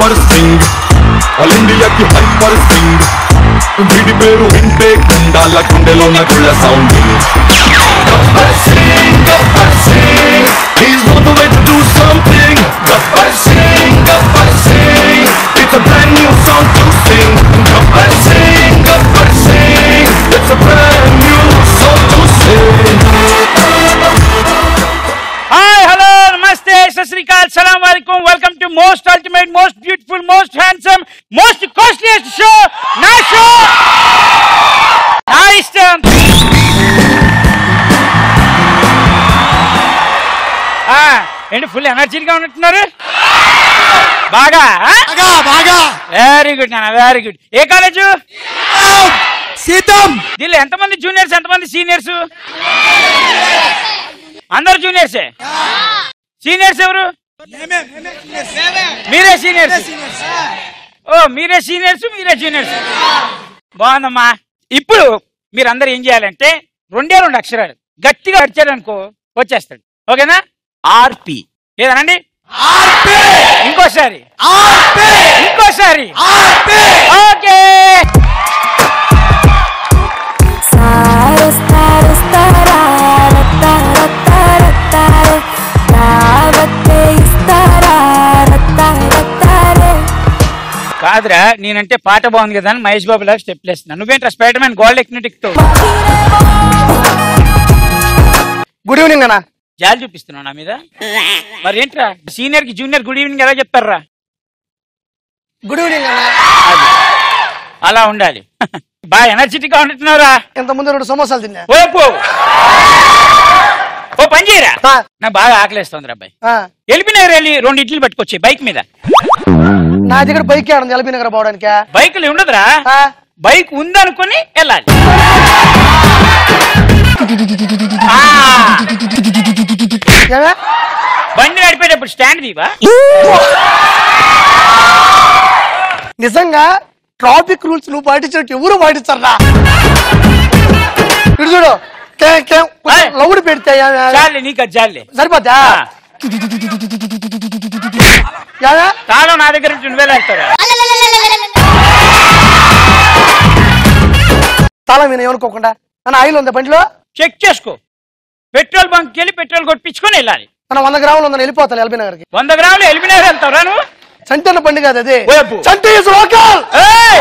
for o swing All India కి hype for a swing వీడి పేరు వింటే కండాల కుండెలోన గుళ్ళ sounding Gabbar Singh Gabbar Singh He's on the way to do something. Gabbar Singh Gabbar Singh It's a brand new song to sing. Gabbar Singh most ultimate most beautiful most handsome most costliest show నా show నా ఇష్టం ఆ, ఏంటి full ఎనర్జీగా ఉన్నట్టున్నారు? బాగా బాగా బాగా. వెరీ గుడ్ నాన్న వెరీ గుడ్ ఏ కాలేజు సీతం. దీనిలో ఎంతమంది జూనియర్స్ ఎంతమంది సీనియర్స్ అందరు జూనియర్సే సీనియర్స్ ఎవరు? మీరే సీనియర్స్. ఓ మీరే సీనియర్స్ మీరే జూనియర్స్. బాగుందమ్మా. ఇప్పుడు మీరందరూ ఏం చేయాలంటే రెండే రెండు అక్షరాలు గట్టిగా అడిచారు అనుకో వచ్చేస్తాడు. ఓకేనా? ఆర్పి. ఏదనండి? ఇంకోసారి. ఇంకోసారి. ఓకే. కాదురా నేనంటే పాట బాగుంది కదా అని మహేష్ బాబు లాగా స్టెప్ వేస్తున్నాను నువ్వేంట్రా స్పైడర్ మ్యాన్ గోల్డ్ ఎక్కినట్టు ఎక్కుతావు? గుడ్ ఈవినింగ్ అన్న జాలి చూపిస్తున్నావు నా మీద? మరి ఏంట్రా సీనియర్కి జూనియర్ గుడ్ ఈవినింగ్ ఎలా చెప్తారా గుడ్ ఈవినింగ్ అన్న అలా ఉండాలి. బాగా ఎనర్జెటిక్గా ఉంటున్నారా ఇంత ముందు రెండు సమోసాలు తిన్నా. ఓ పో. ఓ పని చేయరా? నాకు బాగా ఆకలేస్తుంది అబ్బాయి. ఆ. ఎలిపినగర్ వెళ్ళి రెండు ఇడ్లీలు పట్టుకొచ్చి బైక్ మీద. నా దగ్గర బైక్ ఆడంది ఎల్బీ నగర్ పోవడానికి. బైకులు ఉండదురా. బైక్ ఉందనుకుని వెళ్ళాలి. ఆ, ఏమే? బండి నడిపేటప్పుడు స్టాండ్ దీవా నిజంగా ట్రాఫిక్ రూల్స్ నువ్వు పాటించినట్టు ఎవరు పాటించరా ఇటు చూడు. కే- కే- కొంచెం ఏయ్. లౌడ్ పెడితే ఏమే? చాలే నీకు అది చాలే. సరిపోద్దా? తాళం నా దగ్గర నుంచి నువ్వే లాగుతారా తాళం ఏమనుకోకుండా అన్న ఆయిల్ ఉందా బండిలో? చెక్ చేసుకో. పెట్రోల్ బంక్ వెళ్ళి పెట్రోల్ కొట్టించుకొని వెళ్ళాలి. అన్న వంద గ్రాములు ఉందని వెళ్ళిపోతాను ఎల్బీ నగర్కి. వంద గ్రాములు ఎలిమినేర్ వెళ్తావురా నువ్వు? చంటన్న బండి కాదు అది. ఓయబ్బో. చంటి is local. ఏయ్!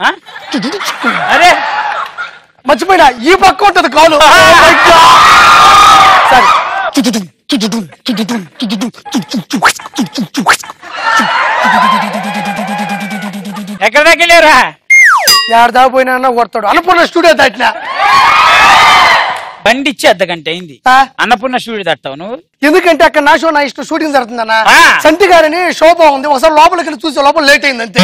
ఆ? అరే! మర్చిపోయినా ఈ పక్క ఉంటది కాలు. Oh my God. సరే. ఎక్కడ వెళ్ళారా యాడ దాపోయినా కొడతాడు. అన్నపూర్ణ స్టూడియో దాటిన? బండి ఇచ్చి అర్ధ గంట అయింది. అన్నపూర్ణ స్టూడియో తట్టావు నువ్వు? ఎందుకంటే అక్కడ నా షో నా ఇష్టం షూటింగ్ జరుగుతుందన్న. సంటి గారిని షో బాగుంది. ఒకసారి లోపలికి వెళ్ళి చూసే లోపల లేట్ అయింది అంతే.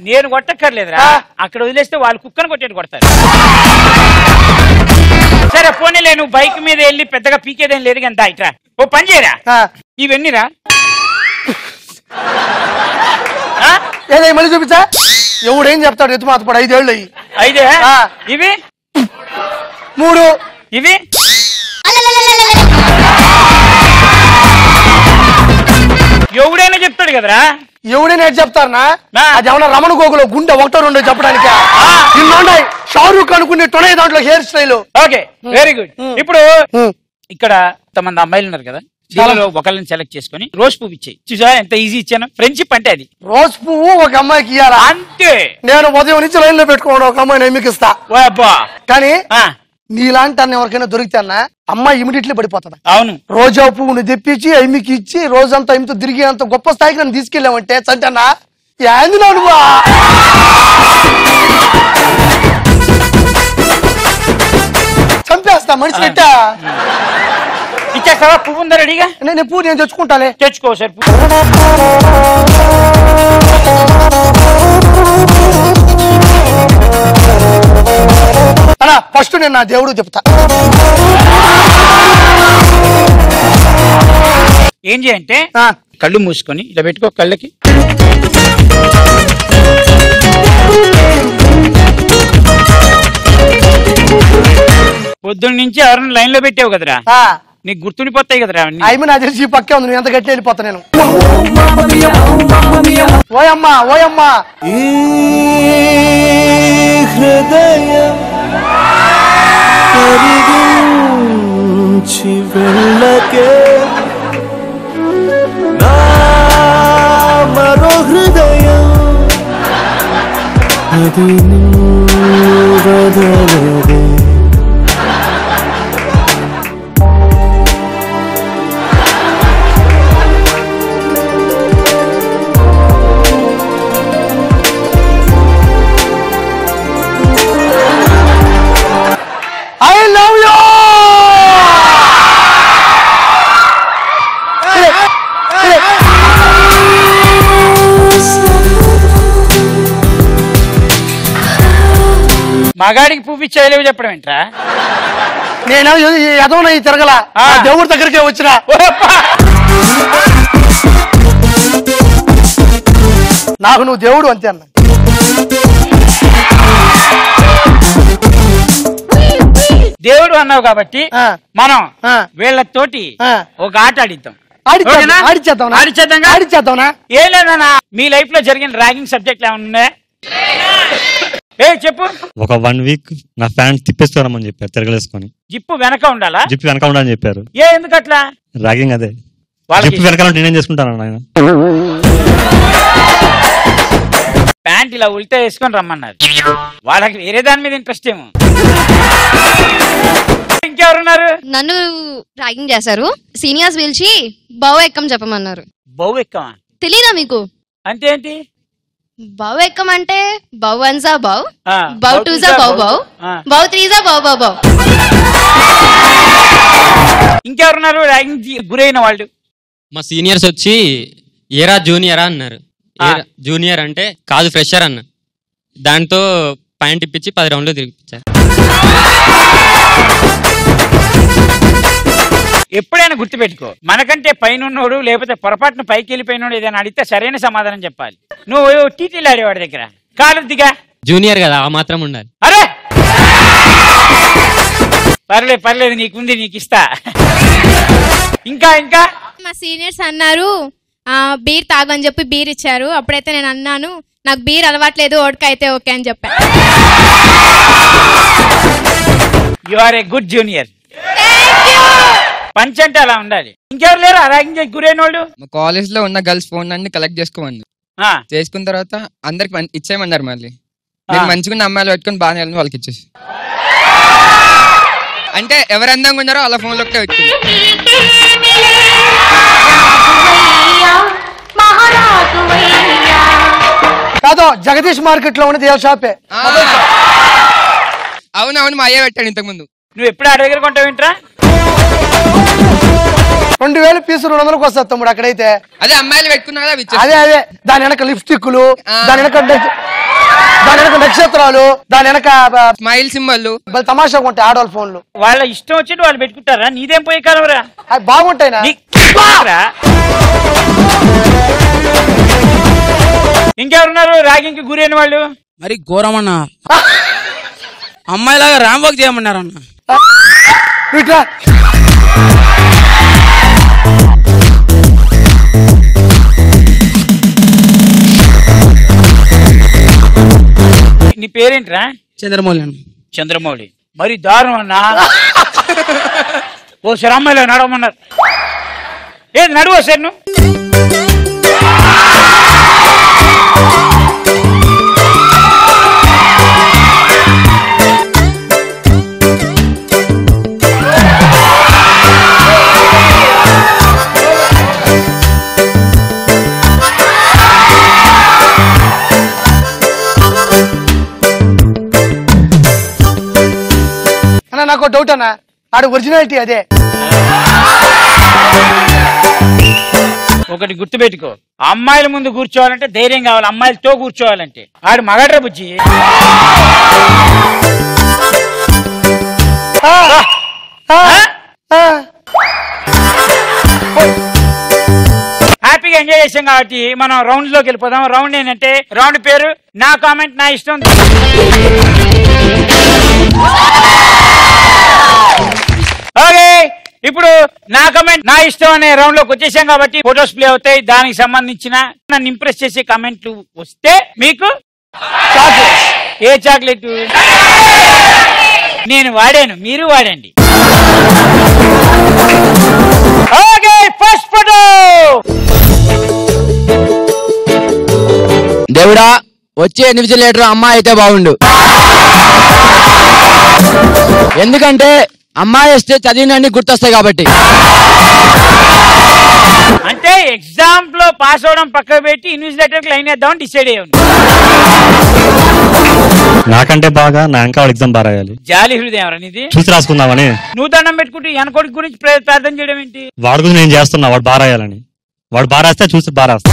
నేను కొట్టక్కర్లేదురా. అక్కడ వదిలేస్తే వాళ్ళు కుక్కను కొట్టేది కొడతారు. సరే పోనీలే నువ్వు బైక్ మీద వెళ్ళి పెద్దగా పీకేదేం లేదు కానీ ఇట్రా. ఓ పని చేయరా. ఇవన్నీరా? ఆ? ఏదో మళ్ళీ చూపించా? ఎవడేం చెప్తాడు? ఎత్తు మాతపడు ఐదేళ్ళు అయ్యి. ఐదే. ఇవి? మూడు. ఇవి? ఎవడైనా చెప్తాడు కదరా? ఎవడైనా చెప్తారనా. అది ఏమన్నా రమణ గోగులో గుండె ఒకటో రెండో చెప్పడానికి? ఇన్ని ఉన్నాయి షారూక్ అనుకునే తొనే దాంట్లో hair style. Okay very good. ఇప్పుడు. ఇక్కడ మంది అమ్మాయిలు ఉన్నారు కదా దీనిలో ఒకళ్ళని సెలెక్ట్ చేసుకొని రోజ్ పువ్వు ఇచ్చేయి. చూసా ఎంత ఈజీ ఇచ్చాను. ఫ్రెండ్షిప్ అంటే అది. రోజ్ పువ్వు ఒక అమ్మాయికి ఇయ్యాలా? అంతే. నేను ఉదయం నుంచి లైన్లో పెట్టుకోవడం ఒక అమ్మాయిని అబ్బా. కానీ నీలాంటి అన్న ఎవరికైనా దొరికితే అన్న అమ్మాయి ఇమిడియట్లీ పడిపోతుంది. అవును. రోజా పువ్వుని తెప్పించి ఐమికి ఇచ్చి రోజంతా ఐమితో తిరిగి అంత గొప్ప స్థాయికి నన్ను తీసుకెళ్ళామంటే చంటన్నా? ఏంది నువ్వు? చంపేస్తా మనిషి పెట్టా ఇచ్చేస్తావా? పువ్వు ఉందా రెడీగా నేను ఎప్పుడు నేను తెచ్చుకుంటాలే. తెచ్చుకో సార్ అలా ఫస్ట్ నేను నా దేవుడు చెప్తా. ఏం చేయంటే ఆ, కళ్ళు మూసుకొని ఇలా పెట్టుకో కళ్ళకి. పొద్దున్న నుంచి ఎవరైనా లైన్లో పెట్టావు కదరా. ఆ, నీకు గుర్తుండిపోతాయి కదరా. అయిమ నాకు తెలిసి ఈ పక్కే ఉంది నువ్వు ఎంత గట్టి వెళ్ళిపోతా నేను. ఓయమ్మా ఓయమ్మా. ఈ హృదయం కరిగించి వెళ్ళకే. నా మరో హృదయం అది వదలదే. మగాడికి పువ్వు ఇచ్చేయలేవు చెప్పడం ఏంట్రా నేను ఎదవన ఈ తిరగల ఆ. దేవుడి దగ్గరికే వచ్చిన నాకు నువ్వు దేవుడు అంతే అన్న దేవుడు అన్నావు కాబట్టి ఆ. మనం ఆ. వీళ్ళతోటి ఆ. ఒక ఆట ఆడిద్దాం ఆడిచ్చేద్దాం, ఓకేనా? ఆడిచ్చేద్దాంనా? ఆడిచ్చేద్దాంగా? ఆడిచ్చేద్దాంనా? ఏం లేదన్నా మీ లైఫ్లో జరిగిన ర్యాగింగ్ సబ్జెక్ట్ ఏమన్నా ఉన్నాయా ఏ చెప్పు. ఒక వన్ వీక్ నా ఫ్యాన్స్ తిప్పేస్తారమని చెప్పారు తిరగలేసుకొని. జిప్పు వెనక ఉండాలా? జిప్ వెనక ఉండని చెప్పారు. ఏ ఎందుకు అట్లా? ర్యాగింగ్ అదే. వాళ్ళకి? జిప్ వెనకాల నేనేం చేసుకుంటాను ఆయన ప్యాంట్ ఇలా ఉల్టా వేసుకొని రమ్మన్నారు. వాళ్ళకి వేరే దాని మీద ఇంట్రెస్ట్ ఏమో. ఇంకెవరున్నారు? నన్ను ర్యాగింగ్ చేశారు. సీనియర్స్ పిలిచి బౌ ఎక్కం చెప్పమన్నారు. బౌ ఎక్కమా? తెలీదా మీకు? అంటే ఏంటి? బౌ ఎక్కం అంటే బౌ వన్ జా బౌ బౌ టూ జా బౌ బౌ. బౌ త్రీ జా బౌ బౌ బౌ. ఇంకెవరున్నారు? ర్యాగింగ్ గురైన వాళ్ళు. మా సీనియర్స్ వచ్చి ఏరా జూనియరా అన్నారు. ఏరా జూనియర్ అంటే కాదు ఫ్రెషర్ అన్న. దాంతో పాయింట్ ఇప్పించి పది రౌండ్లు తిరిగిపించారు ఎప్పుడైనా గుర్తుపెట్టుకో. మనకంటే పైన ఉన్నోడు లేకపోతే పొరపాటున పైకి వెళ్ళిపోయినోడు ఏదైనా అడిగితే సరైన సమాధానం చెప్పాలి. నువ్వు టీటీలు ఆడేవాడి దగ్గర. కాలు దిగా జూనియర్ కదా ఆ మాత్రం ఉండాలి. అరే! పర్లేదు పర్లేదు నీకుంది నీకు ఇస్తా ఇంకా ఇంకా? మా సీనియర్స్ అన్నారు ఆ, బీర్ తాగని చెప్పి బీర్ ఇచ్చారు. అప్పుడైతే నేను అన్నాను నాకు బీర్ అలవాట్లేదు ఓడక అయితే ఓకే అని చెప్పా. You are a good junior punch అంటే అలా ఉండాలి. ఇంకెవరు లేరు? చేసి గురైన వాళ్ళు మా కాలేజ్లో ఉన్న గర్ల్స్ ఫోన్ అన్ని కలెక్ట్ చేసుకోమన్నారు ఆ, చేసుకున్న తర్వాత అందరికి ఇచ్చేయమన్నారు మళ్ళీ. నేను మంచిగా అమ్మాయిలు పెట్టుకుని బాగానే వెళ్ళిన వాళ్ళకి ఇచ్చేసి. అంటే ఎవరు అందంగా ఉన్నారో వాళ్ళ ఫోన్లోకి పెట్టుకుంది. కాదు జగదీష్ మార్కెట్లో ఉన్నది ఏ షాపే అవునవును మా అయ్యే పెట్టాడు ఇంతకు ముందు నువ్వు ఎప్పుడు ఆడ దగ్గర కొంటావు ఏంట్రా రెండు వేలు పీసు రెండు వందలకు వస్తుంది తమ్ముడు అక్కడైతే. అదే అమ్మాయిలు పెట్టుకున్నా కదా అవి ఇచ్చేసి అదే అదే. దాని వెనక లిప్స్టిక్లు. దాని వెనక నక్ష- దాని వెనక నక్షత్రాలు దాని వెనక బ- స్మైల్ సింబల్ భలే తమాషాగా ఉంటాయి ఆడవాళ్ళ ఫోన్లు. వాళ్ళ ఇష్టం వచ్చినట్టు వాళ్ళు పెట్టుకుంటారా? నీదేం పోయే కాలవరా అవి బాగుంటాయి నా? ఇంకెవరున్నారు? ర్యాగింగ్కి గురైన వాళ్ళు? మరి ఘోరమన్నా. అమ్మాయిలాగా ర్యాంప్ వాక్ చేయమన్నారన్న ఇట్లా. నీ పేరేంట్రా? చంద్రమౌళి అన్న. చంద్రమౌళి. మరి దారుణం అన్నా? ఓ సరే అమ్మాయిలో నడవమన్నారు. ఏది నడువో సార్ నువ్వు? డౌట్ అన్న ఆడ ఒరిజినాలిటీ అదే. ఒకటి గుర్తుపెట్టుకో అమ్మాయిల ముందు కూర్చోవాలంటే ధైర్యం కావాలి అమ్మాయిలతో కూర్చోవాలంటే. ఆడు మగడ్ర బుజ్జి. ఓయ్, ఎంజాయ్ చేసాం కాబట్టి మనం రౌండ్లోకి వెళ్ళిపోదాం. రౌండ్ ఏంటంటే రౌండ్ పేరు నా కామెంట్ నా ఇష్టం. ఓకే ఇప్పుడు నా కమెంట్ నా ఇష్టం అనే రౌండ్లోకి వచ్చేసాం కాబట్టి ఫొటోస్ ప్లే అవుతాయి. దానికి సంబంధించిన నన్ను ఇంప్రెస్ చేసే కమెంట్లు వస్తే మీకు చాక్లెట్ ఏ చాక్లెట్ నేను వాడాను. మీరు వాడండి. ఓకే ఫస్ట్ ఫోటో దేవుడా వచ్చే ఇన్విజిలేటర్ అమ్మాయి అయితే బాగుండు. ఎందుకంటే అమ్మాయి వస్తే చదివినన్ని గుర్తొస్తాయి కాబట్టి. అంటే ఎగ్జామ్లో పాస్ అవడం పక్కకు పెట్టి ఇన్విజిలేటర్ లైన్ వేద్దామని డిసైడ్ అయ్యాను. నాకంటే బాగా నా ఇంకా వాడు ఎగ్జామ్ బాగా రాయాలి. జాలి హృదయం అనేది చూసి రాసుకుందామని. నువ్వు దండం పెట్టుకుంటూ వెనకొడికి గురించి ప్ర- ప్రార్థన చేయడం ఏంటి? వాడి గురించి నేను చేస్తున్నా వాడు బాగా రాయాలని. వాడు బాగా రాస్తే చూసి బాగా రాస్తా.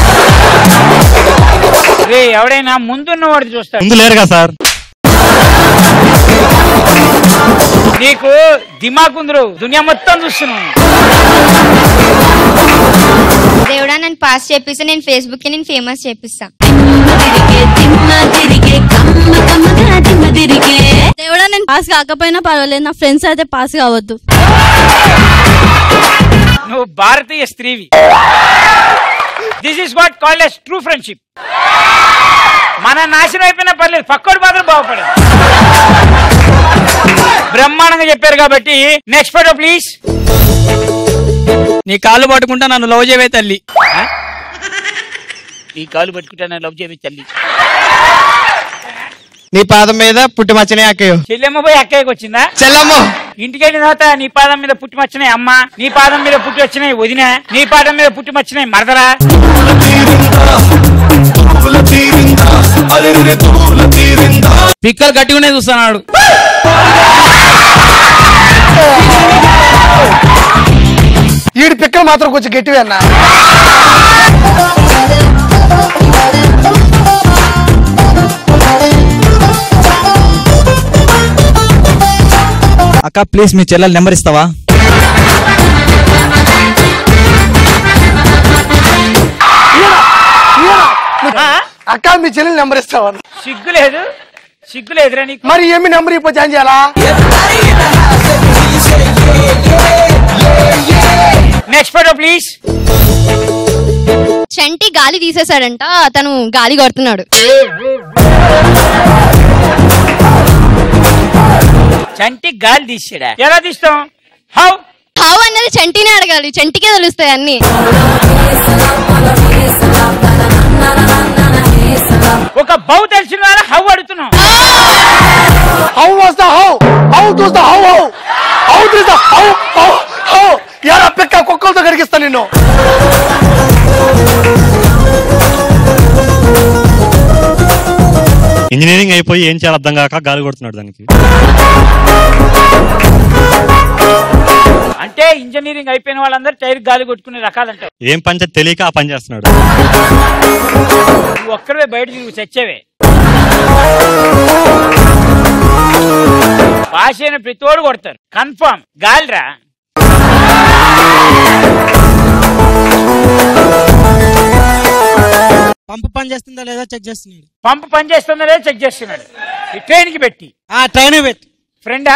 రే ఎవడైనా ముందున్న వాడు చూస్తాడు. ముందు లేరుగా సార్. నీకు దిమాగ్ ఉందిరు దునియా మొత్తం చూస్తున్నాను దేవుడా నన్ను పాస్ చేపిస్తే నేను ఫేస్బుక్కి నేను ఫేమస్ చేపిస్తా. దేవుడా నేను పాస్ కాకపోయినా పర్వాలేదు నా ఫ్రెండ్స్ అయితే పాస్ కావద్దు. నువ్వు భారతీయ స్త్రీవి. This is what called as true friendship మన నాశనం అయిపోయినా పర్లేదు. పక్కోడు మాత్రం బాగుపడదు. బ్రహ్మాండంగా చెప్పారు కాబట్టి నెక్స్ట్ ఫోటో ప్లీజ్ నీ కాళ్ళు పట్టుకుంటా నన్ను లవ్ చేయవే తల్లి. ఈ కాలు పట్టుకుంటా నేను లవ్ చేయవి తల్లి. నీ పాదం మీద పుట్టి మచ్చనే అక్కయ్యో. చెల్లెమ్మ పోయి అక్కయ్యకి వచ్చిందా? చెల్లమ్మ! ఇంటికి వెళ్ళిన తర్వాత నీ పాదం మీద పుట్టి వచ్చినాయి అమ్మ నీ పాదం మీద పుట్టి వచ్చినాయి వదిన నీ పాదం మీద పుట్టి వచ్చినాయి మరదరా. పిక్కలు గట్టిగానే చూస్తున్నాడు. ఈడి పిక్కలు మాత్రం కొంచెం గట్టివే అన్న. అక్క ప్లీజ్ మీ చెల్లెలు నెంబర్ ఇస్తావా? అక్క మీ చెల్లెలు నెంబర్ ఇస్తావా? సిగ్గు లేదు సిగ్గు లేదురా నీకు. మరి ఏమి నెంబర్ ఇప్పుడు జాయిన్ చేయాలా? నెక్స్ట్ ఫోటో ప్లీజ్ చంటి గాలి తీసేశాడంట తను గాలి కొడుతున్నాడు. చంటి గాలి తీసాడా? ఎలా తీస్తాం? హౌ హౌ అన్నది చంటినే అడగాలి. చంటికే తెలుస్తాయి అన్ని. ఒక బౌ తెలిసిన వాళ్ళ హౌ అడుగుతున్నాం. How was the how how choose the how how how చూస్ ద హౌ హౌ హౌ యారా పిక్క కుక్కలతో కడిగిస్తా నిన్ను. ఇంజనీరింగ్ అయిపోయి ఏం చేయాలి అర్థం కాక గాలి కొడుతున్నాడు దానికి. అంటే ఇంజనీరింగ్ అయిపోయిన వాళ్ళందరూ టైర్ గాలి కొట్టుకునే రకాలంటావు ఏం పని తెలియక ఆ పని చేస్తున్నాడు. నువ్వు ఒక్కడే బయట తిరుగు చచ్చేవే. పాస్ అయిన ప్రతిోడు కొడతారు కన్ఫర్మ్ గాలిరా. పంపు పని చేస్తుందా లేదా చెక్ చేస్తున్నాడు. పంపు పని చేస్తుందా లేదా చెక్ చేస్తున్నాడు. ఈ ట్రైన్కి పెట్టి. ఆ ట్రైన్ పెట్టి. ఫ్రెండా?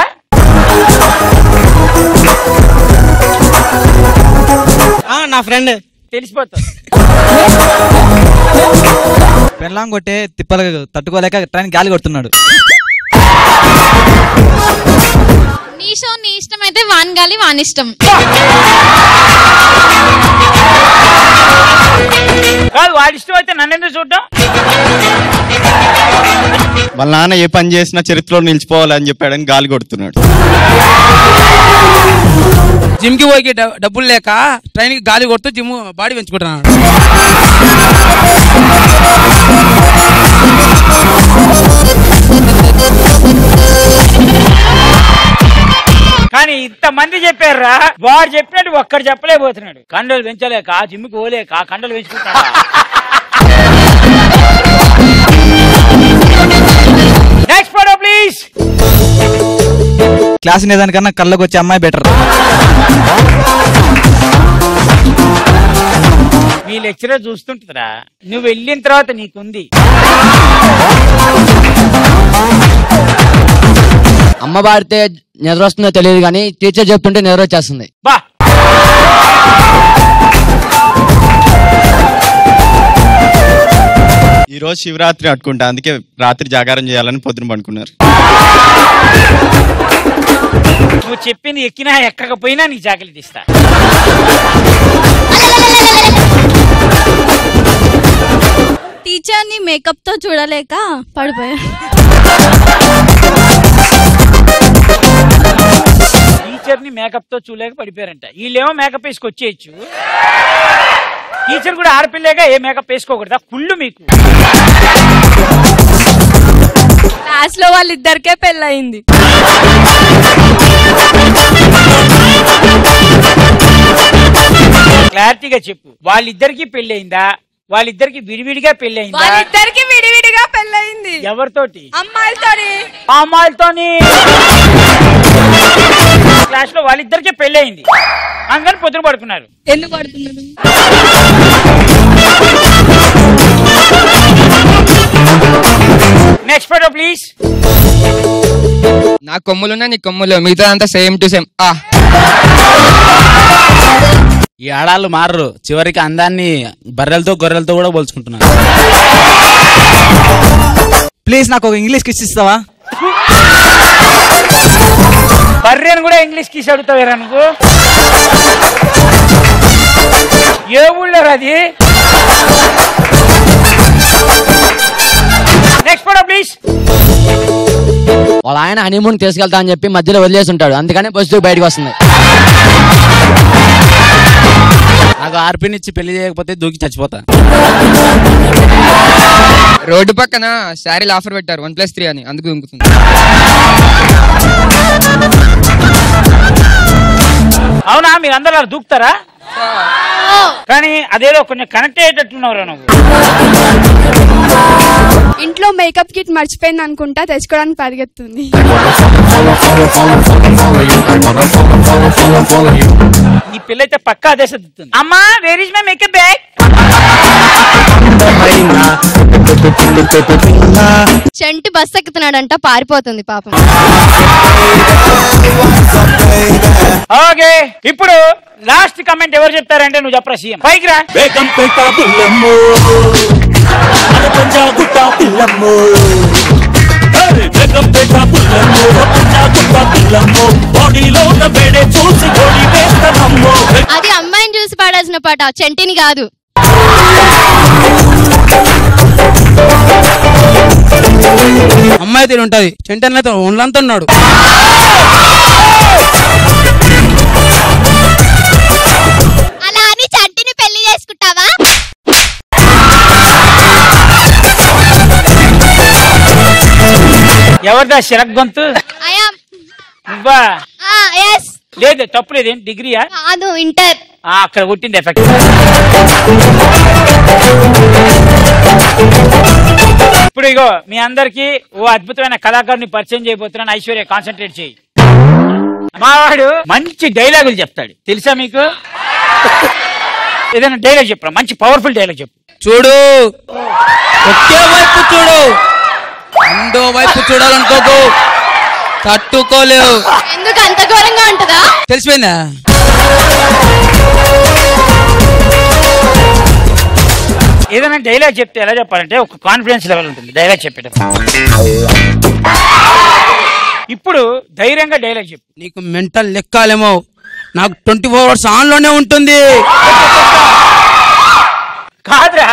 నా ఫ్రెండ్. తెలిసిపోతుంది. పెళ్ళాం కొట్టే తిప్పలు తట్టుకోలేక ట్రైన్ గాలి కొడుతున్నాడు. నీ షో నీ ఇష్టం అయితే వాన్ గాలి వాన్ ఇష్టం. కాదు వాడి ఇష్టం అయితే నన్ను ఎందుకు చూడటం వాళ్ళ నాన్న ఏ పని చేసినా చరిత్రలో నిలిచిపోవాలని చెప్పాడని గాలి కొడుతున్నాడు. జిమ్కి పోయి డబ్బులు లేక ట్రైన్కి గాలి కొడుతూ జిమ్ బాడీ పెంచుకుంటున్నాడు. కానీ ఇంతమంది చెప్పారా వాడు చెప్పినట్టు ఒక్కడు చెప్పలేకపోతున్నాడు. కండలు పెంచలేక జిమ్కి పోలేక కండలు పెంచుకుంటాడా నెక్స్ట్ ఫోటో ప్లీజ్ క్లాస్ దానికన్నా కళ్ళకు వచ్చే అమ్మాయి బెటర్. మీ లెక్చరర్ చూస్తుంటుందిరా నువ్వు వెళ్ళిన తర్వాత నీకుంది. అమ్మ పాడితే నిద్ర వస్తుందో తెలియదు కానీ టీచర్ చెప్తుంటే నిద్ర వచ్చేస్తుంది బా! ఈ రోజు శివరాత్రి అట్టుకుంటా అందుకే రాత్రి జాగారం చేయాలని పొద్దున పడుకున్నారు. నువ్వు చెప్పింది ఎక్కినా ఎక్కకపోయినా నీకు జాకెట్ ఇస్తా టీచర్ని మేకప్తో చూడలేక పడిపోయా. టీచర్ని మేకప్తో చూడలేక పడిపోయారంట. వీళ్ళేమో మేకప్ వేసుకు వచ్చేయచ్చు టీచర్ కూడా ఆడపిల్లేగా ఏ మేకప్ వేసుకోకూడదా? కుళ్ళు మీకు. క్లాస్లో వాళ్ళిద్దరికే పెళ్ళయింది. క్లారిటీగా చెప్పు. వాళ్ళిద్దరికి పెళ్ళయిందా? వాళ్ళిద్దరికి విడివిడిగా పెళ్ళయిందా? వాళ్ళిద్దరికి విడివిడిగా పెళ్ళయింది. ఎవరితోటి? అమ్మాయిలతోని. అమ్మాయిలతోని. క్లాస్లో వాళ్ళిద్దరికే పెళ్ళయింది. అందుకని పొద్దున పడుకున్నారు. ఎందుకు పడుతున్నారు నెక్స్ట్ ఫోటో ప్లీజ్ నా కొమ్ములున్నా నీ కొమ్ములు. మిగతా అంతా సేమ్ టు సేమ్ ఆ. ఈ ఆడాళ్ళు మారరు. చివరికి అందాన్ని బర్రెలతో గొర్రెలతో కూడా పోల్చుకుంటున్నారు. ప్లీజ్ నాకు ఒక ఇంగ్లీష్ కిస్ ఇస్తావా? బర్రెను కూడా ఇంగ్లీష్ కిస్ అడుగుతావేరా నువ్వు? ఏ ఊళ్ళో అది? నెక్స్ట్ ఫోటో ప్లీజ్ వాళ్ళ ఆయన హనీమూన్ తీసుకెళ్తా అని చెప్పి మధ్యలో వదిలేసి ఉంటాడు. అందుకని బస్సు బయటకు వస్తుంది. నాకు ఆర్పినిచ్చి పెళ్ళి చేయకపోతే దూకి చచ్చిపోతా రోడ్డు పక్కన శారీలు ఆఫర్ పెట్టారు వన్ ప్లస్ త్రీ అని అందుకు దుంకుతుంది అవునా మీరు అందరూ అలా దూకుతారా కానీ అదేదో కొంచెం కనెక్ట్ అయ్యేటట్టున్నావురా నువ్వు ఇంట్లో మేకప్ కిట్ మర్చిపోయింది అనుకుంటా తెచ్చుకోవడానికి పరిగెత్తుంది ఈ పిల్ల అయితే పక్కా అదే సర్దుతుంది. అమ్మా where is my makeup bag Chanti bus ఎక్కుతున్నాడంట పారిపోతుంది పాపం. ఓకే ఇప్పుడు లాస్ట్ కమెంట్ ఎవరు చెప్తారంటే నువ్వు చెప్పరా సీఎం. పైకి రా. పిల్లమ్ము. పిల్లమ్ము బాడీలో ఉన్న వేడే చూసి గోడి వేస్తానమ్ము. అది అమ్మాయిని చూసి పాడాల్సిన పాట చంటిని కాదు. అమ్మాయి తీరు ఉంటది. చెంటన్నైతే ఒళ్ళంతా ఉన్నాడు. ఎవరిదా శిరక్ గొంతు నువ్వా? ఎస్ లేదు తప్పు లేదు ఏంటి డిగ్రీయా కాదు ఇంటర్. ఆ, అక్కడ కొట్టింది ఎఫెక్ట్ ఇప్పుడు ఇగో మీ అందరికి ఓ అద్భుతమైన కళాకారుని పరిచయం చేయబోతున్నాను. ఐశ్వర్య కాన్సన్ట్రేట్ చేయి. మావాడు మంచి డైలాగులు చెప్తాడు. తెలుసా మీకు? ఏదైనా డైలాగ్ చెప్పరా? మంచి పవర్ఫుల్ డైలాగ్ చెప్పు. చూడు. ఒకే వైపు చూడు. రెండో వైపు చూడాలనుకోకు తట్టుకోలేవు. ఎందుకు అంత ఘోరంగా ఉంటుందా? తెలిసిపోయిందా? ఏదైనా డైలాగ్ చెప్తే ఎలా చెప్పాలంటే ఒక కాన్ఫిడెన్స్ లెవెల్ ఉంటుంది డైలాగ్ చెప్పేటప్పుడు. ఇప్పుడు ధైర్యంగా డైలాగ్ చెప్పు. నీకు మెంటల్ లెక్కాలేమో. నాకు ట్వంటీ ఫోర్ అవర్స్ ఆన్లోనే ఉంటుంది. కాదురా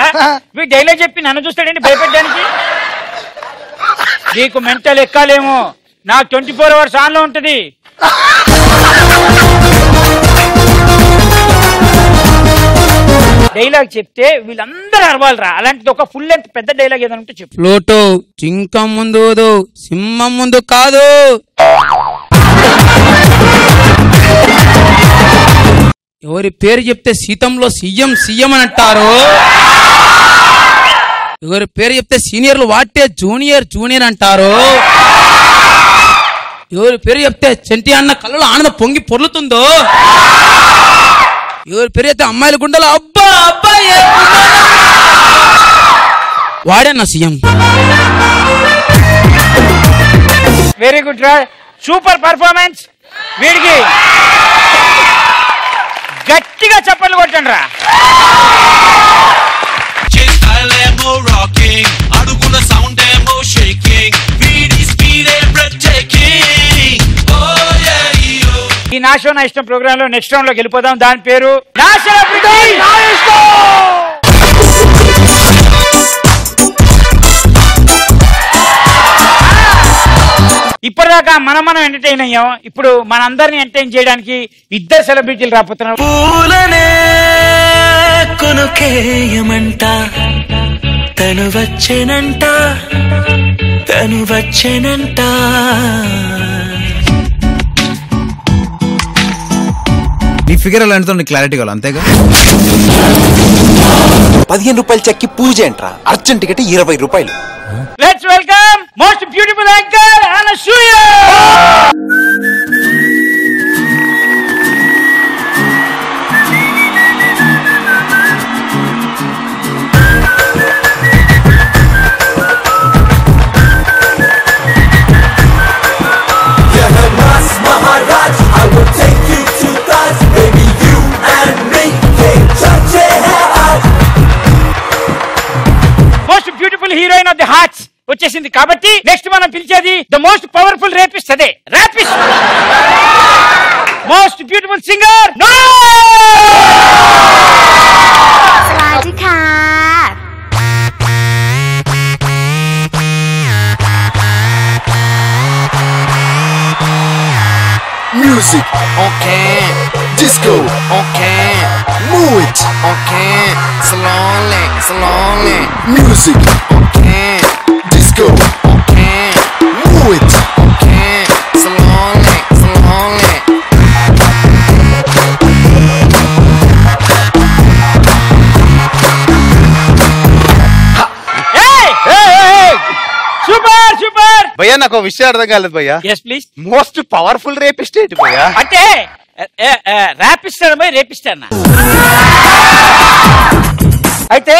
వీడు డైలాగ్ చెప్పి నన్ను చూస్తాడండి భయపెట్టడానికి? నీకు మెంటల్ ఎక్కాలేమో. నాకు ట్వంటీ ఫోర్ అవర్స్ ఆన్లో ఉంటుంది. ఉంటది డైలాగ్ చెప్తే వీళ్ళందరూ అరవాలరా. అలాంటిది ఒక ఫుల్ లెంత్ పెద్ద డైలాగ్ ఏదైనా ఉంటే చెప్పు. లోటు చింకం ముందు సింహం ముందు కాదు. ఎవరి పేరు చెప్తే సీతంలో సీఎం సీఎం అని అంటారు? ఎవరి పేరు చెప్తే సీనియర్లు వాటే జూనియర్ జూనియర్ అంటారు. ఎవరి పేరు చెప్తే చెంటి అన్న కళ్ళలో ఆనందం పొంగి పొర్లుతుందో. ఎవరు చెప్తే అమ్మాయిల గుండెలో అబ్బా అబ్బా వాడే నా CM. Very good super performance వీడికి గట్టిగా చప్పట్లు కొట్టండి రా. రాకింగ్ అడుగుల సౌండ్ ఏమో షేకింగ్ వీడి స్పీడ్ ఏ బ్రెత్ టేకింగ్ ఓ యా ఈ నా షో నా ఇష్టం ప్రోగ్రామ్లో నెక్స్ట్ రౌండ్లోకి వెళ్ళిపోదాం. దాని పేరు నా సెలబ్రిటీ ఇప్పటిదాకా మనం మనం ఎంటర్టైన్ అయ్యాం. ఇప్పుడు మనందరిని ఎంటర్టైన్ చేయడానికి ఇద్దరు సెలబ్రిటీలు రాబోతున్నారు. పూలనే కొనుకేయమంట తను వచ్చేనంట. తను వచ్చేనంట. నీ ఫిగర్ ఎలా ఎంతో క్లారిటీ కావాలి అంతేగా? పదిహేను రూపాయలు చెక్కి పూజ ఏంట్రా? అర్జెంట్ టికెట్ ఇరవై రూపాయలు. Let's welcome most beautiful anchor Anasuya beautiful heroine of the hearts వచ్చేసింది. కాబట్టి నెక్స్ట్ మనం పిలిచేది ద మోస్ట్ పవర్ఫుల్ రేపిస్ట్ అదే. Rapist most beautiful singer Music, okay. Disco, okay. Move it, okay. Slowly, slowly. Music, okay. Disco, okay. Move it, okay. Slowly, slowly. Super super భయ్యా నాకు విషయం అర్థం కాలేదు భయ్యా yes please most powerful rapist ఏంటి భయ్యా అంటే ర్యాపిస్తాడు పోయి అయితే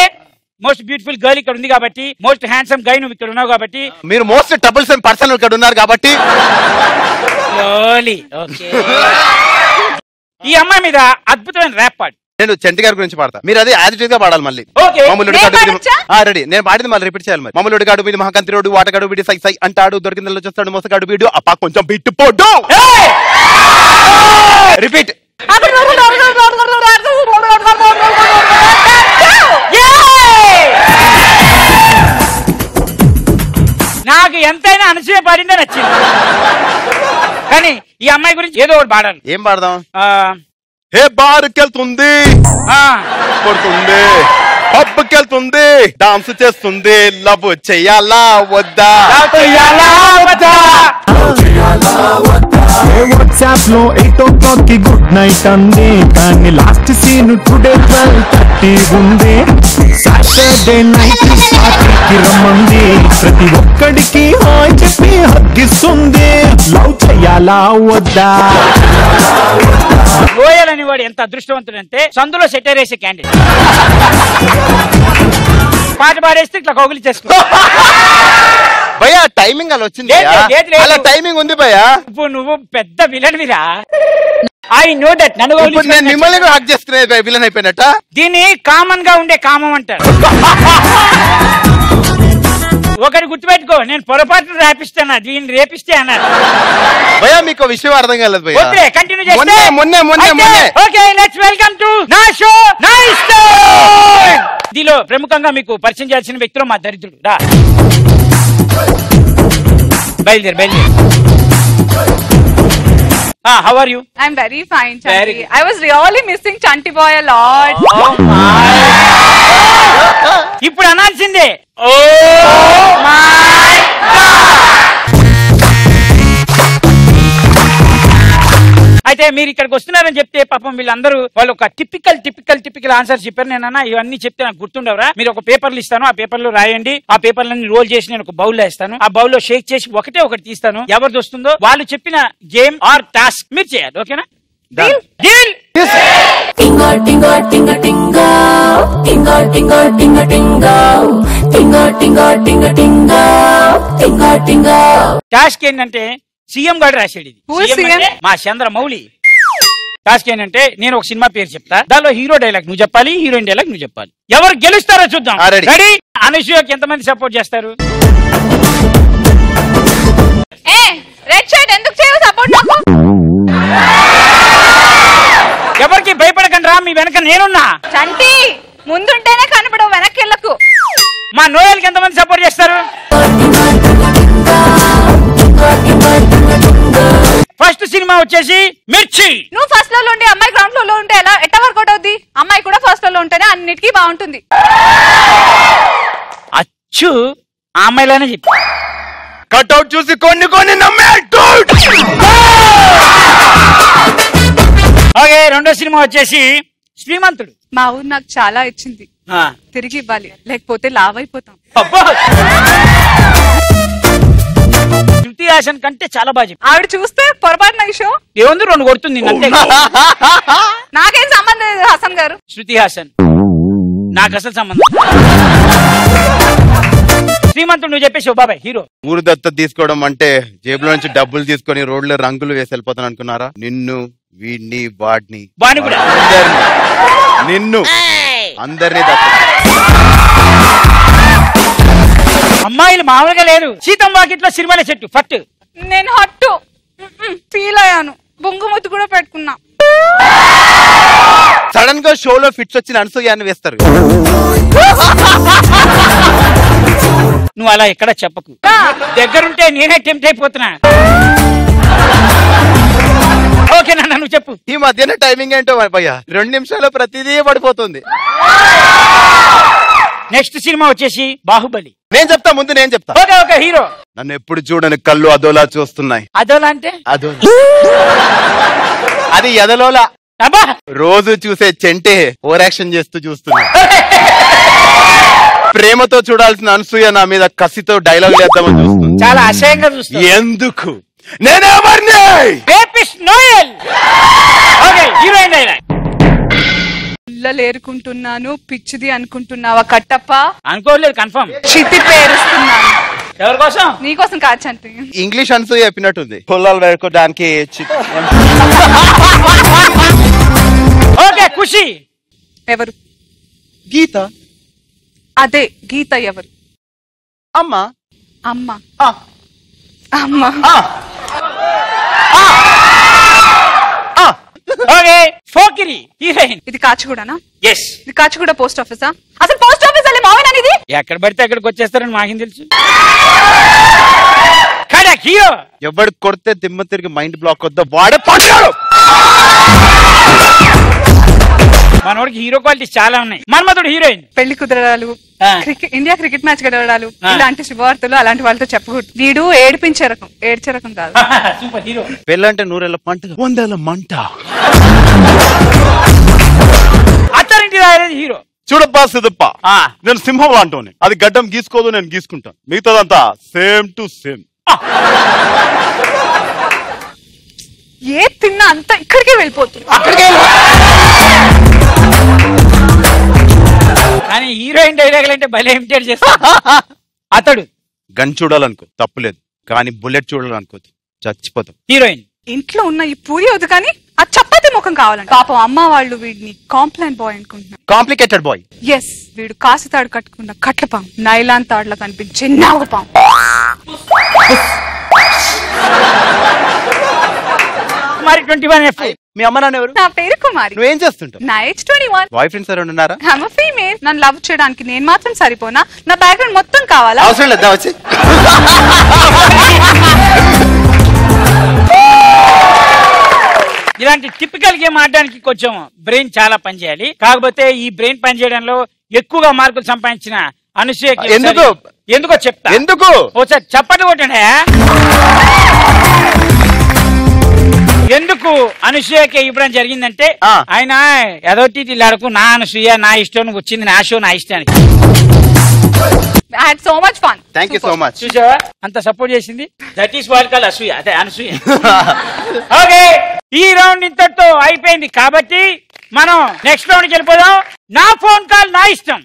మోస్ట్ బ్యూటిఫుల్ గర్ల్ ఇక్కడ ఉంది కాబట్టి మోస్ట్ హ్యాండ్సమ్ గై నువ్వు ఇక్కడ ఉన్నావు కాబట్టి. మీరు మోస్ట్ సెమ్ పర్సన్ ఇక్కడ ఉన్నారు కాబట్టి. ఈ అమ్మాయి మీద అద్భుతమైన ర్యాప్ పాడు. నేను చెంటి గారి గురించి పాడతా. మీరు అదే యాజిటేజ్గా పాడాలి మళ్ళీ. పాడొచ్చా? రెడీ. నేను పాడింది మళ్ళీ రిపీట్ చేయాలి మరి. మమ్మల్ని ఉడిగాడు వీడి మహాకంతిరోడు వాటగాడు వీడి సై సై అంటాడు దొరికిందలో చూస్తాడు మోసగాడు వీడు. అప్ప కొంచెం బిట్టు పోడు. రిపీట్ నాకు ఎంతైనా అనసూయ పాడిందే నచ్చింది. కానీ ఈ అమ్మాయి గురించి ఏదో ఒకటి పాడాలి. ఏం పాడదాం? హే బార్కి వెళ్తుంది కొడుతుంది. పబ్కి వెళ్తుంది డాన్స్ చేస్తుంది. లవ్ చెయ్యాలా వద్దా? వాట్సాప్లో ఎయిట్ ఓ క్లాక్కి గుడ్ నైట్ అంది కానీ last seen today twelve thirty ఉంది. సాటర్డే నైట్ పార్టీకి రమ్మంది ప్రతి ఒక్కడికి హాయ్ చెప్పి హగ్గిస్తుంది. లవ్ చెయ్యాలా వద్దా? రోయల్ అని వాడు ఎంత అదృష్టవంతుడంటే సందులో సెటర్ వేసే క్యాండిడేట్. పాట పాడేస్తే ఇట్లా కౌగులు చేసుకో భయ్యా టైమింగ్ అలా వచ్చింది లేదు, భయ్యా. లేదు, లేదు. అలా టైమింగ్ ఉంది భయ్యా. ఇప్పుడు నువ్వు పెద్ద విలన్ విరా. ఐ నో దట్ నన్ను నేను మిమ్మల్ని కూడా హక్ చేస్తున్నా విలన్ అయిపోయినట్ట? దీన్ని కామన్గా ఉండే కామం అంటారు. ఒకటి గుర్తుపెట్టుకో నేను పొరపాటున రేపిస్తాను? దీన్ని రేపిస్తే అన్నారు. భయ్యా మీకు విషయం అర్థం కాలేదు భయ్యా. ఓకే కంటిన్యూ చేస్తే. మొన్నే మొన్నే మొన్నే మొన్నే. ఓకే లెట్స్ వెల్కమ్ టు నా షో నా ఇష్టం! దీనిలో ప్రముఖంగా మీకు పరిచయం చేయాల్సిన వ్యక్తులు మా దరిద్రుడు రా. బయలుదేరు బయలుదేరు. How are you I'm very fine, Very Chanti. I was really missing Chanti boy a lot. ఇప్పుడు అనాల్సిందే ఓ అయితే మీరు ఇక్కడికి వస్తున్నారని చెప్తే పాపం వీళ్ళందరూ వాళ్ళు ఒక టిపికల్ టిపికల్ టిపికల్ ఆన్సర్ చెప్పారు. నేను అన్న ఇవన్నీ చెప్తే నాకు గుర్తుండవరా. మీరు ఒక పేపర్లు ఇస్తాను ఆ పేపర్లు రాయండి. ఆ పేపర్లన్నీ రోల్ చేసి నేను ఒక బౌల్లో ఇస్తాను ఆ బౌల్లో షేక్ చేసి ఒకటే ఒకటి తీస్తాను. ఎవరిది వస్తుందో వాళ్ళు చెప్పిన గేమ్ ఆర్ టాస్క్ మీరు చేయాలి ఓకేనా. టాస్క్ ఏంటంటే సీఎం గారు రాశాడు ఇది. మా చంద్రమౌళి టాస్క్ ఏంటంటే నేను ఒక సినిమా పేరు చెప్తా. దానిలో హీరో డైలాగ్ నువ్వు చెప్పాలి హీరోయిన్ డైలాగ్ నువ్వు చెప్పాలి. ఎవరు గెలుస్తారో చూద్దాం. రెడీ అనసూయకి ఎంతమంది సపోర్ట్ చేస్తారు? ఏ రెడ్ షర్ట్ ఎందుకు చేయవు సపోర్ట్ నాకు. ఎవరికి భయపడకండి రా మీ వెనక నేనున్నా. చంటి ముందుంటేనే కనపడవు వెనక్కి వెళ్ళకు మా నోయల్కి ఎంతమంది సపోర్ట్ చేస్తారు? ఫస్ట్ సినిమా వచ్చేసి మిర్చి. నువ్వు ఫస్ట్లో ఉండి అమ్మాయి గ్రౌండ్ ఫ్లోర్లో ఉంటే ఎలా? ఎట్లా వర్కౌట్ అవుద్ది? అమ్మాయి కూడా ఫస్ట్లో ఉంటేనే అన్నిటికీ బాగుంటుంది. అచ్చు ఆ అమ్మాయిలానే చెప్పి. కట్అవుట్ చూసి కొన్ని కొన్ని నమ్మే ఓకే రెండో సినిమా వచ్చేసి శ్రీమంతుడు. మా ఊరు నాకు చాలా ఇచ్చింది. ఆ. తిరిగి ఇవ్వాలి. లేకపోతే లావ్ అయిపోతాం! శృతి హాసన్ కంటే చాలా బాగా చెప్పి ఆవిడ చూస్తే పొరపాటున ఈ షో? ఏముంది రెండు కొడుతుంది అంతే. నాకేం సంబంధం లేదు హసన్ గారు. శృతి హాసన్. నాకు అసలు సంబంధం శ్రీమంతుడు నువ్వు చెప్పేసి బాబాయ్ హీరో. ఊరు దత్త తీసుకోవడం అంటే జేబులో నుంచి డబ్బులు తీసుకొని రోడ్లో రంగులు వేసి వెళ్ళిపోతాను అనుకున్నారా? నిన్ను వీడిని వాడిని. వాడిని కూడా. అందరినీ. నిన్ను. అందరినీ దత్త. అమ్మాయిలు మామూలుగా లేదు సీతం వాకిట్లో సిరిమల చెట్టు ఫట్. నేను హట్టు. ఫీల్ అయ్యాను. బొంగు ముద్దు కూడా పెట్టుకున్నా. సడన్గా షోలో ఫిట్స్ వచ్చిన అనసూయాన్ని వేస్తారు. నువ్వు అలా ఎక్కడ చెప్పకు. దగ్గరుంటే నేనే టెంప్ట్ అయిపోతున్నా. ఓకే నాన్న నువ్వు చెప్పు. ఈ మధ్యన టైమింగ్ ఏంటో భయ్య రెండు నిమిషాలు ప్రతిదీ పడిపోతుంది. నెక్స్ట్ సినిమా వచ్చేసి బాహుబలి. నేను చెప్తా ముందు నేను చెప్తా. Okay okay hero. నన్ను ఎప్పుడు చూడని కళ్ళు అదోలా చూస్తున్నాయి. అదోలా అంటే? అదో అది ఎదలోలా. అబ్బా! రోజు చూసే చెంటే ఓవర్ యాక్షన్ చేస్తూ చూస్తున్నా. ప్రేమతో చూడాల్సిన అనసూయ నా మీద కసితో డైలాగ్ చేద్దామని చూస్తుంది చాలా అసహ్యంగా చూస్తా ఎందుకు? నోయల్ ఓకే హీరోయిన్ డైలాగ్ పిల్లలు ఏరుకుంటున్నాను పిచ్చిది అనుకుంటున్నావా కట్టప్ప? అనుకోలేదు కన్ఫర్మ్ చితి పేరుస్తున్నాను. ఎవరి కోసం? నీకోసం కాదు చంటి. ఇంగ్లీష్ అనసూయ చెప్పినట్టుంది. పొలాలు వేడుకోవడానికి చి- ఓకే ఖుషి. ఎవరు? గీత. అదే గీత ఎవరు? అమ్మా. అమ్మ. అమ్మ. ఓకే ఫోకిరి హీరోయిన్ ఇది కాచిగూడనా? ఎస్ ఇది కాచిగూడ పోస్ట్ ఆఫీసా? అసలు పోస్ట్ ఆఫీస్ వెళ్ళి మావేనా ఇది ఎక్కడ పడితే అక్కడికి వచ్చేస్తారని మాకేం తెలుసు. కడక్ హీరో? ఎవడు కొడితే దిమ్మ తిరిగి మైండ్ బ్లాక్ వద్ద వాడే పడ్డాడు! మనోడికి హీరో క్వాలిటీస్ చాలా ఉన్నాయి. మన్మధుడు హీరోయిన్ పెళ్ళి కుదరడాలు క్రికెట్ ఇండియా క్రికెట్ మ్యాచ్ గెలవడాలు ఆ. ఇలాంటి శుభవార్తలు అలాంటి వాళ్ళతో చెప్పకూడదు. వీడు ఏడిపించే రకం ఏడ్చే రకం కాదు సూపర్ హీరో పెళ్ళంటే నూరేళ్ళ పంట వందేళ్ళ మంట. అత్తారింటి హీరో చూడప్పా సిదప్ప నేను సింహం లాంటోని. అది గడ్డం గీసుకోదు నేను గీసుకుంటాను. మిగతాదంతా సేమ్ టు సేమ్. ఏ తిన్నా అంతా ఇక్కడికే వెళ్ళిపోతుంది. కానీ డైలాగులు అంటే భలే ఇమిటేట్ చేస్తా అతడు. గన్ చూడాలనుకో తప్పులేదు. కానీ బుల్లెట్ చూడాలనుకోదు చచ్చిపోతాం. హీరోయిన్. ఇంట్లో ఉన్న ఈ పూరి వద్దు కానీ ఆ చపాతి ముఖం కావాలంట. పాపం అమ్మ వాళ్ళు వీడిని కాంప్లైంట్ బాయ్ అనుకుంటున్నారు. Complicated boy. ఎస్ వీడు కాసి తాడు కట్టుకున్న కట్ల పాం నైలాన్ తాడులో కనిపించే నాగు పాం మరి ట్వంటీ వన్ ఎఫ్ మీ అమ్మ నాన్న ఎవరు? నా పేరు కుమారి. నువ్వేం చేస్తుంటావు? నా age twenty one. Bye friends ఎవరైనా ఉన్నారా? ఐమ్ ఫీమేల్ నన్ను లవ్ చేయడానికి నేను మాత్రం సరిపోనా? నా బ్యాక్గ్రౌండ్ మొత్తం కావాలా? అవసరం లేదా వచ్చి. ఇలాంటి టిపికల్ గేమ్ ఆడడానికి కొంచెం బ్రెయిన్ చాలా పనిచేయాలి కాకపోతే ఈ బ్రెయిన్ పనిచేయడంలో ఎక్కువగా మార్కులు సంపాదించిన అనుసూయకి ఎందుకు? ఎందుకో చెప్తా. ఎందుకు? ఒకసారి చెప్పండి కొట్టండి ఎందుకు అనసూయకి ఇవ్వడం జరిగిందంటే ఆయన ఏదో టీటీలు అడుగు నా అనసూయ నా ఇష్టం వచ్చింది నా షో నా ఇష్టానికి I had so much fun thank you so much చూసావా? అంత సపోర్ట్ చేసింది. దట్ ఈస్ వాట్ కాల్ అసూయ అదే అనసూయ ఓకే ఈ రౌండ్ ఇంతటితో అయిపోయింది. కాబట్టి మనం నెక్స్ట్ రౌండ్కి వెళ్ళిపోదాం. నా ఫోన్ కాల్ నా ఇష్టం.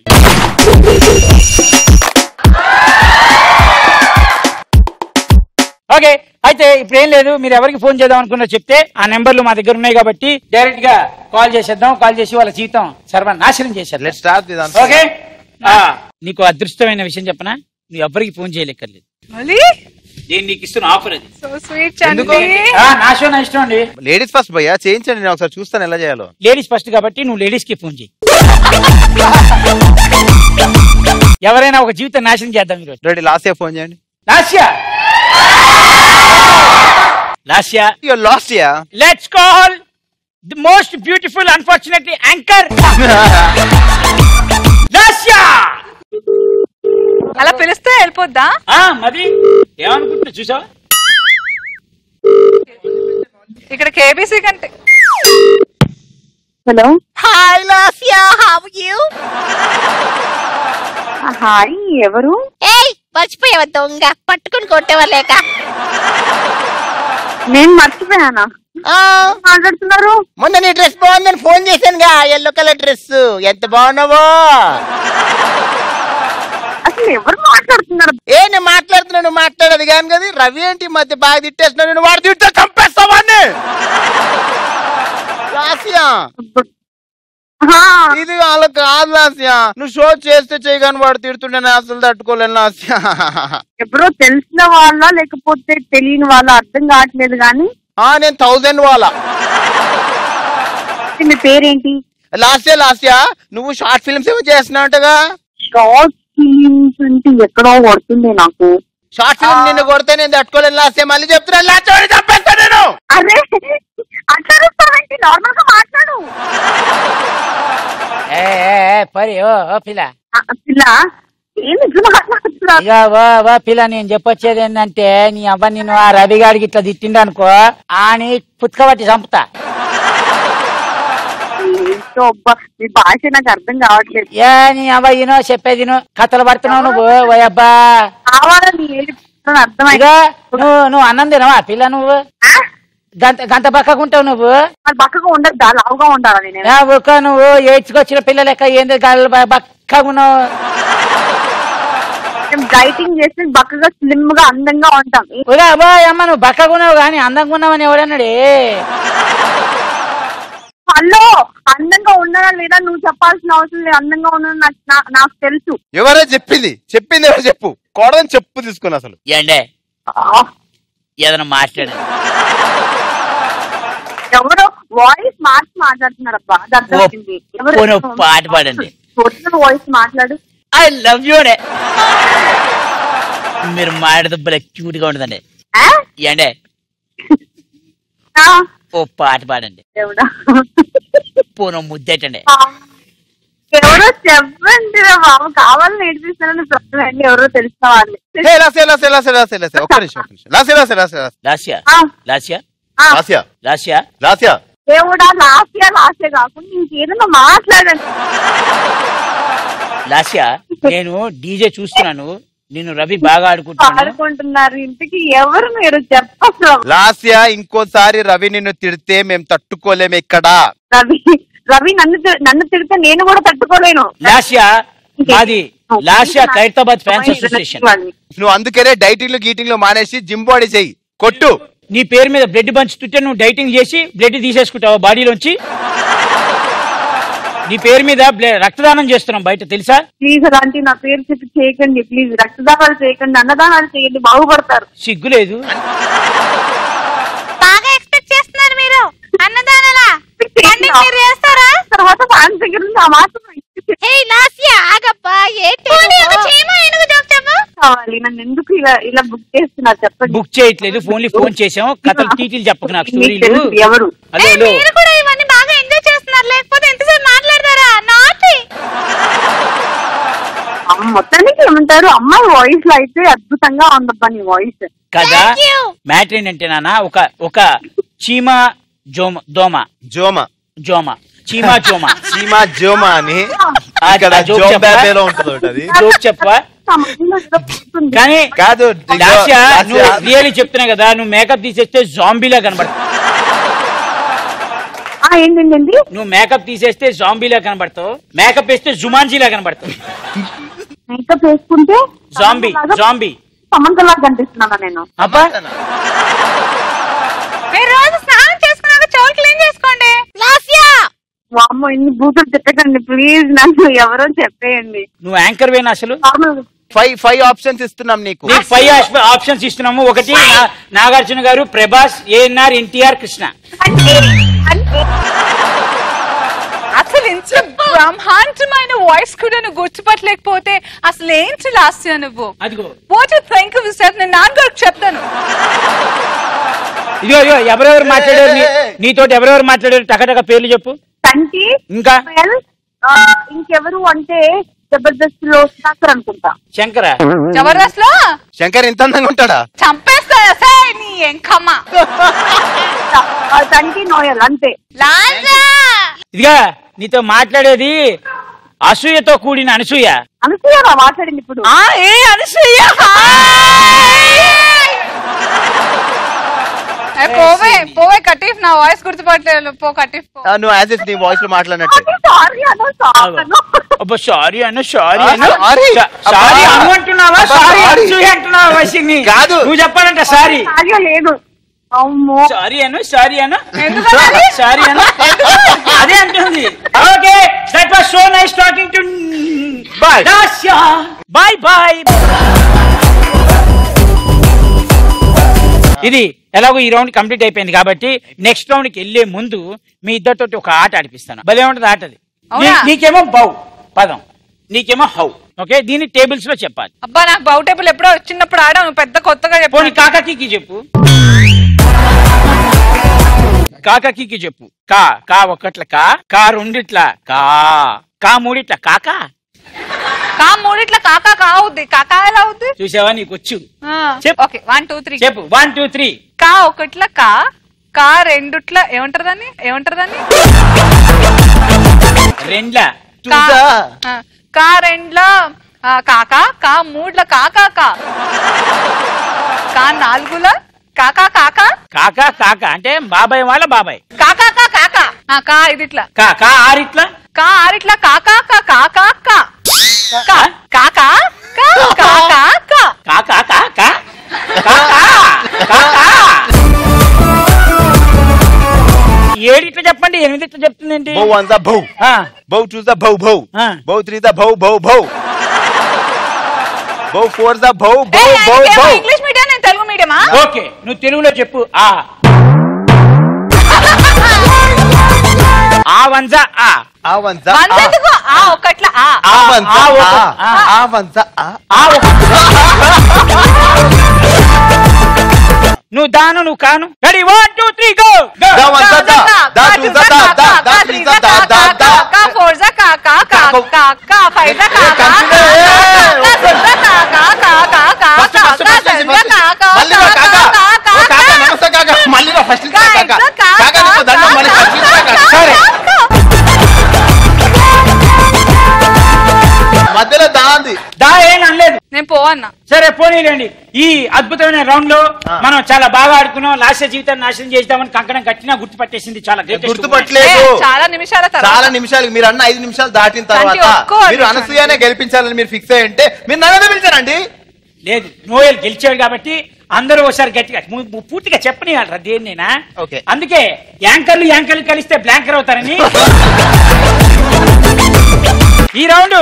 ఓకే అయితే ఇప్పుడు ఏం లేదు మీరు ఎవరికి ఫోన్ చేద్దాం అనుకున్నా చెప్తే ఆ నెంబర్లు మా దగ్గర ఉన్నాయి కాబట్టి డైరెక్ట్గా కాల్ చేసేద్దాం కాల్ చేసి వాళ్ళ జీవితం సర్వనాశనం చేశారు ఓకే? ఆ, నీకు అదృష్టమైన విషయం చెప్పనా? నువ్వు ఎవరికి ఫోన్ చేయలేక్కర్లేదు. మళ్ళీ? నేను నీకు ఇస్తున్న ఆఫర్ అది. సో స్వీట్ చండి ఆ, నా షో నా ఇష్టం అండి. లేడీస్ ఫస్ట్ భయ్యా. చేయించండి నేను ఒకసారి చూస్తాను ఎలా చేయాలో. లేడీస్ ఫస్ట్ కాబట్టి నువ్వు లేడీస్కి ఫోన్ చేయి. ఎవరైనా ఒక జీవితం నాశనం చేద్దాం ఈరోజు. రెడీ లాస్ట్ ఫోన్ చేయండి. Lasya Lasya you lost yeah let's call the most beautiful unfortunately anchor Lasya అలా పిలిస్తే వెళ్ళిపోద్దా? ఆ మరి ఏమనుకుంటున్నా చూసావా? ఇక్కడ కేబీసీ కంటే. Hello hi Lasya how you hi ఎవరు? ఏయ్ మర్చిపోయావా దొంగ? పట్టుకుని కొట్టేవాలేక నేను మర్చిపోయానా? మాట్లాడుతున్నారు? మొన్న నీ డ్రెస్ బాగుందని ఫోన్ చేశానుగా ఎల్లో కలర్ డ్రెస్ ఎంత బాగున్నావో? అసలు ఎవరు మాట్లాడుతున్నారు? ఏ నేను మాట్లాడుతున్నాను నువ్వు మాట్లాడదు కానీ కదా. రవి ఏంటి ఈ మధ్య బాగా తిట్టేస్తున్నావు నేను వాడు తిట్టే చంపేస్తావాన్ని లాస్యా ఇది వాళ్ళ కాదు లాస్యా నువ్వు షో చేస్తే చేయగాని వాడు తిడుతుండే అసలు తట్టుకోలేను లాస్యా ఎవరో తెలిసిన వాళ్ళ లేకపోతే తెలియని వాళ్ళ? అర్థం కావట్లేదు కానీ. ఆ నేను థౌజండ్ వాళ్ళ. మీ పేరేంటి? లాస్యా లాస్యా నువ్వు షార్ట్ ఫిల్మ్స్ ఏమో చేస్తున్నావుంటగా? షార్ట్ ఫిలిమ్స్ అంటే ఎక్కడో కొడుతుంది నాకు. షార్ట్ ఫిల్మ్ నిన్ను కొడితే నేను తట్టుకోలేను లాస్యా. మళ్ళీ చెప్తున్నాను లాస్యా వాడిని చంపేస్తా నేను. అరే అట్లా నార్మల్ పరి ఓ ఓ పిల్ల ఆ, పిల్ల ఏం ఇట్లా మాట్లాడుతున్నా ఇక ఓ ఓ పిల్ల నేను చెప్పొచ్చేది ఏంటంటే నీ అవ్వ నిన్ను ఆ రవి గాడికి ఇట్లా తిట్టిండు అనుకో ఆని పుట్టుకబట్టి చంపుతా మీ భాష నాకు అర్థం కావట్లేదు ఏ నీ అవ్వ ఈనో చెప్పేది నువ్వు కథలు పడుతున్నావు నువ్వు ఓ అబ్బా కావాలని అర్థమైంది నువ్వు నువ్వు అన్నం తినవా పిల్ల నువ్వు గంత గంత బక్కకుంటావు నువ్వు? మరి బక్కగా ఉండద్దా లావుగా ఉండాలా నేను? ఏ ఊక నువ్వు. ఏడ్చుకొచ్చిన పిల్ల లెక్క ఏంది గాలి బ- బక్కగా ఉన్నావు? మేము డైటింగ్ చేస్తే బక్కగా స్లిమ్గా అందంగా ఉంటాం. ఉదా అబ్బా అమ్మ నువ్వు బక్కగా ఉన్నావు కానీ అందంగా ఉన్నావని ఎవడన్నాడే? హలో అందంగా ఉన్నానా లేదా నువ్వు చెప్పాల్సిన అవసరం లేదు. అందంగా ఉన్నాను నాకు నా- నాకు తెలుసు. ఎవరో చెప్పింది. చెప్పింది ఎవరు చెప్పు. కోడదని చెప్పు తీసుకుని అసలు. ఏండే? ఏదైనా మాట్లాడు. ఎవరో వాయిస్ మార్చి మాట్లాడుతున్నారు అబ్బా అది అర్థమైంది పోనీ ఒక పాట పాడండి. ఒరిజినల్ వాయిస్ మాట్లాడు. ఐ లవ్ యూ అనే. మీరు మాట్లాడితే భలే క్యూట్గా ఉంటుందండి. ఏండే? ఓ పాట పాడండి. దేవుడా పోను ముద్దెట్టండి. ఎవరో చెప్పండి రా బాబు. కావాలని నేర్పిస్తానని చెప్పండి ఎవరో తెలిసిన వాళ్ళు హే లాస్యా లాస్యా లాస్యా లాస్యా లాస్యా. ఒక్క నిమిషం ఒక్క నిమిషం. లాస్యా లాస్యా లాస్యా లాస్యా. లాస్యా? లాస్యా లాస్యా లాస్యా దేవుడా లాస్య లాస్య కాకుండా ఇంకేదైనా మాట్లాడండి. లాస్యా నేను డీజే చూస్తున్నాను. నేను రవి బాగా ఆడుకుంటున్నాను పాడుకుంటున్నారు ఇంటికి ఎవరు మీరు? చెప్పచ్చు లాస్యా ఇంకోసారి రవి నిన్ను తిడితే మేము తట్టుకోలేము ఇక్కడ. రవి రవి నన్ను తి- నన్ను తిడితే నేను కూడా తట్టుకోలేను. లాస్యా మాది లాస్యా ఖైరతాబాద్ ఫ్యాన్స్ అసోసియేషన్. నువ్వు అందుకనే డైటింగ్ గీటింగ్లో మానేసి జిమ్ బాడీ చెయ్యి కొట్టు. నీ పేరు మీద బ్లడ్ పంచుతుంటే నువ్వు డైటింగ్ చేసి బ్లడ్ తీసేసుకుంటావు బాడీలోంచి? నీ పేరు మీద రక్తదానం చేస్తున్నాం బయట తెలుసా? ప్లీజ్ అలాంటి నా పేరు చెప్పి చేయకండి ప్లీజ్. రక్తదానాలు చేయకండి అన్నదానాలు చేయండి బాగుపడతారు. సిగ్గులేదు బాగా ఎక్స్పెక్ట్ చేస్తున్నారు మీరు. అన్నదానాలా? అన్ని మీరు చేస్తారా? తర్వాత ఫ్యాన్స్ దగ్గర నుంచి ఆ మాత్రం లాస్యా ఆగబ్బా ఏంటి కావాలి నన్ను ఎందుకు ఇలా ఇలా బుక్ చేస్తున్నారు చెప్పండి. బుక్ చేయట్లేదు ఫోన్లీ ఫోన్ చేసాం కథలు టీటీలు చెప్పకు నాకు మీకు స్టోరీలు తెలుసు ఎవరు? Hello hello. మీరు కూడా ఇవన్నీ బాగా ఎంజాయ్ చేస్తున్నారు లేకపోతే ఎంతసేపు మాట్లాడతారా? నాటి. అమ్మ, మొత్తానికి ఏమంటారు? అమ్మాయి వాయిస్లో అయితే అద్భుతంగా ఉందబ్బా నీ వాయిస్ కదా మ్యాటర్ ఏంటంటే నాన్న ఒక ఒక చీమ జోమ దోమ. జోమ. జోమ. చీమా జోమ చీమా జోమా అని ఆ- ఇక్కడ ఆ జోక్ జోమ్ చెప్పరా? బ్యాబేలో ఉంటుంది ఒకటి అది. జోక్ చెప్పవా? కానీ కాదు లాస్య లాస్య. నువ్వు రియల్లీ చెప్తున్నా కదా నువ్వు మేకప్ తీసేస్తే జాంబీలా కనబడతావు ఏంటండి? నువ్వు మేకప్ తీసేస్తే జాంబీలా కనబడతావు. మేకప్ వేస్తే జుమాన్జీలా కనబడతావు. మేకప్ వేసుకుంటే జాంబీ జాంబీ సమంతలా కనిపిస్తున్నానా నేను? అబ్బా మీరు రోజు స్నానం చేసుకున్నాక చెవులు క్లీన్ చేసుకోండి లాస్యా వామ్మో ఇన్ని బూతులు తిట్టకండి ప్లీజ్ నన్ను ఎవరో చెప్పేయండి. నువ్వు యాంకర్ వేనా అసలు? ఫైవ్ ఫైవ్ ఆప్షన్స్ ఇస్తున్నాం నీకు. నీకు ఫైవ్ ఆప్షన్స్ ఇస్తున్నాము. ఒకటి నా- నాగార్జున గారు ప్రభాస్ ఏఎన్ఆర్ ఎన్టీఆర్ కృష్ణ. అసలు ఇంత బ్రహ్మాండమైన వాయిస్ కూడా నువ్వు గుర్తుపట్టలేకపోతే అసలు ఏంటి లాస్య నువ్వు? అదిగో. What you think of this నేను నాన్నగారికి చెప్తాను. ఇదిగో ఇదిగో ఎవరెవరు మాట్లాడారు నీ- నీతోటి ఎవరెవరు మాట్లాడారు? టకటక పేర్లు చెప్పు. కంటి ఇంకా? ఇంకెవరు అంటే జబర్దస్త్లో సుధాకర్ అనుకుంటా. శంకర? జబర్దస్త్లో శంకర్ ఎంత అందంగా ఉంటాడా? చంపేస్తా నీ ఎంకమ్మ. ఆ, కంటి నోయల్ అంతే. ఇదిగా నీతో మాట్లాడేది అసూయతో కూడిన అనసూయ. అనసూయ మాట్లాడింది ఇప్పుడు? ఏ అనసూయ? పోవే పోవే కటీఫ్ నా వాయిస్ గుర్తుపట్టలేదు. పో కటీఫ్ నువ్వు యాజ్ నీ వాయిస్లో మాట్లాడినట్టు. సారీ అను అబ్బా. సారీ అన్న సారీ అన్న. సారీ. అను. అంటున్నావా? సారీ. అనసూయ అంటున్నావా వైశిని కాదు. నువ్వు చెప్పాలంట సారీ సారీ లేదు. అమ్మో. సారీ అను సారీ అను. ఎందుకనాలి? సారీ అను. అదే అంటుంది. Okay that was so nice talking to bye bye bye ఇది ఎలాగో ఈ రౌండ్ కంప్లీట్ అయిపోయింది కాబట్టి నెక్స్ట్ రౌండ్కి వెళ్ళే ముందు మీ ఇద్దరితో ఒక ఆట ఆడిపిస్తాను. భలే ఉంటుంది ఆట అది. నీకేమో బౌ పదం. నీకేమో హౌ. ఓకే? దీన్ని టేబుల్స్లో చెప్పాలి. అబ్బా నాకు బౌ టేబుల్ ఎప్పుడో చిన్నప్పుడు ఆడాను పెద్ద కొత్తగా చెప్పు కాకాకి చెప్పు. కాకాకి చెప్పు. కా కా ఒకట్ల కా కా రెండిట్ల కా కా మూడిట్ల కాకా? కా మూడిట్ల కాకా కావుద్ది? కాకా ఎలా అవుద్ది? చూసావా నీకు వచ్చు. చెప్పు. ఓకే వన్ టూ త్రీ చెప్పు. వన్ టూ త్రీ కా ఒకట్ల కా కా రెండుట్ల ఏమంటారు దాన్ని? ఏమంటారు దాన్ని? రెండ్ల. కా ఆ, కా రెండ్ల ఆ, కాకా కా మూడ్ల కాకా కా. కా నాలుగుల కాకా కాకా. కాకా కాకా. అంటే బాబాయ్ వాళ్ళ బాబాయ్. కాకా కా కాకా. ఆ, కా ఇదిట్లా. కా కా ఆరిట్ల? కా ఆరిట్ల కాకా కా కాకా కా కా కాకా కా కాకా కాకా కాకా కాకా కాకా ఏడిట్ల చెప్పండి ఎనిమిదిట్ల చెప్తుందేంటి bow one the bow bow two the bow bow bow three the bow bow bow bow four the bow bow bow bow English medium నేను తెలుగు మీడియమా ఓకే నువ్వు తెలుగులో చెప్పు ఆ ఆ వంజ ఆ ఆ వన్ ద వందెందుకు ఆ ఒకట్ల ఆ ఆ వన్ ద ఆ ఒక- ఆ ఆ. ఆ వన్ ద ఆ ఆ ఒక- నువ్వు దాను నువ్వు కాను ready one two three go the one the the the two the the the the three the the the the కా ఫోర్ జా కా కా కా కా కా ఫైవ్ జా కా కా కా సిక్స్ జా కా కా కా కా కా ఫస్ట్ కా ఫస్ట్ కా ఫస్ట్ సెవెన్ జా కా కా మళ్ళీ రా కా కాకా కా కా ఓ కాకా నమస్తే కాకా మళ్ళీ రా ఫస్ట్ నుంచి రా కాకా కాకా నీకు దండం మళ్ళీ ఫస్ట్ నుంచి రా కాకా సరే దా ఏం అనలేదు. నేను పోవన్నా సరే పోనీలేండి. ఈ అద్భుతమైన రౌండ్లో మనం చాలా బాగా ఆడుకున్నాం. లాస్య జీవితాన్ని నాశనం చేద్దామని కంకణం కట్టినా గుర్తుపట్టేసింది చాలా గుర్తుపట్టలేదు చాలా నిమిషాల తర్వాత. చాలా నిమిషాలు మీరు అన్న ఐదు నిమిషాలు దాటిన తర్వాత మీరు. అనసూయనే గెలిపించాలని మీరు ఫిక్స్ అయ్యి ఉంటే మీరు నన్ను పిలిచారండి? లేదు నోయల్ గెలిచాడు కాబట్టి అందరూ ఒకసారి గట్టిగా పూర్తిగా చెప్పనియాలరా దేన్నైనా. ఓకే. అందుకే యాంకర్లు యాంకర్లు కలిస్తే బ్లాంకర్ అవుతారని. ఈ రౌండ్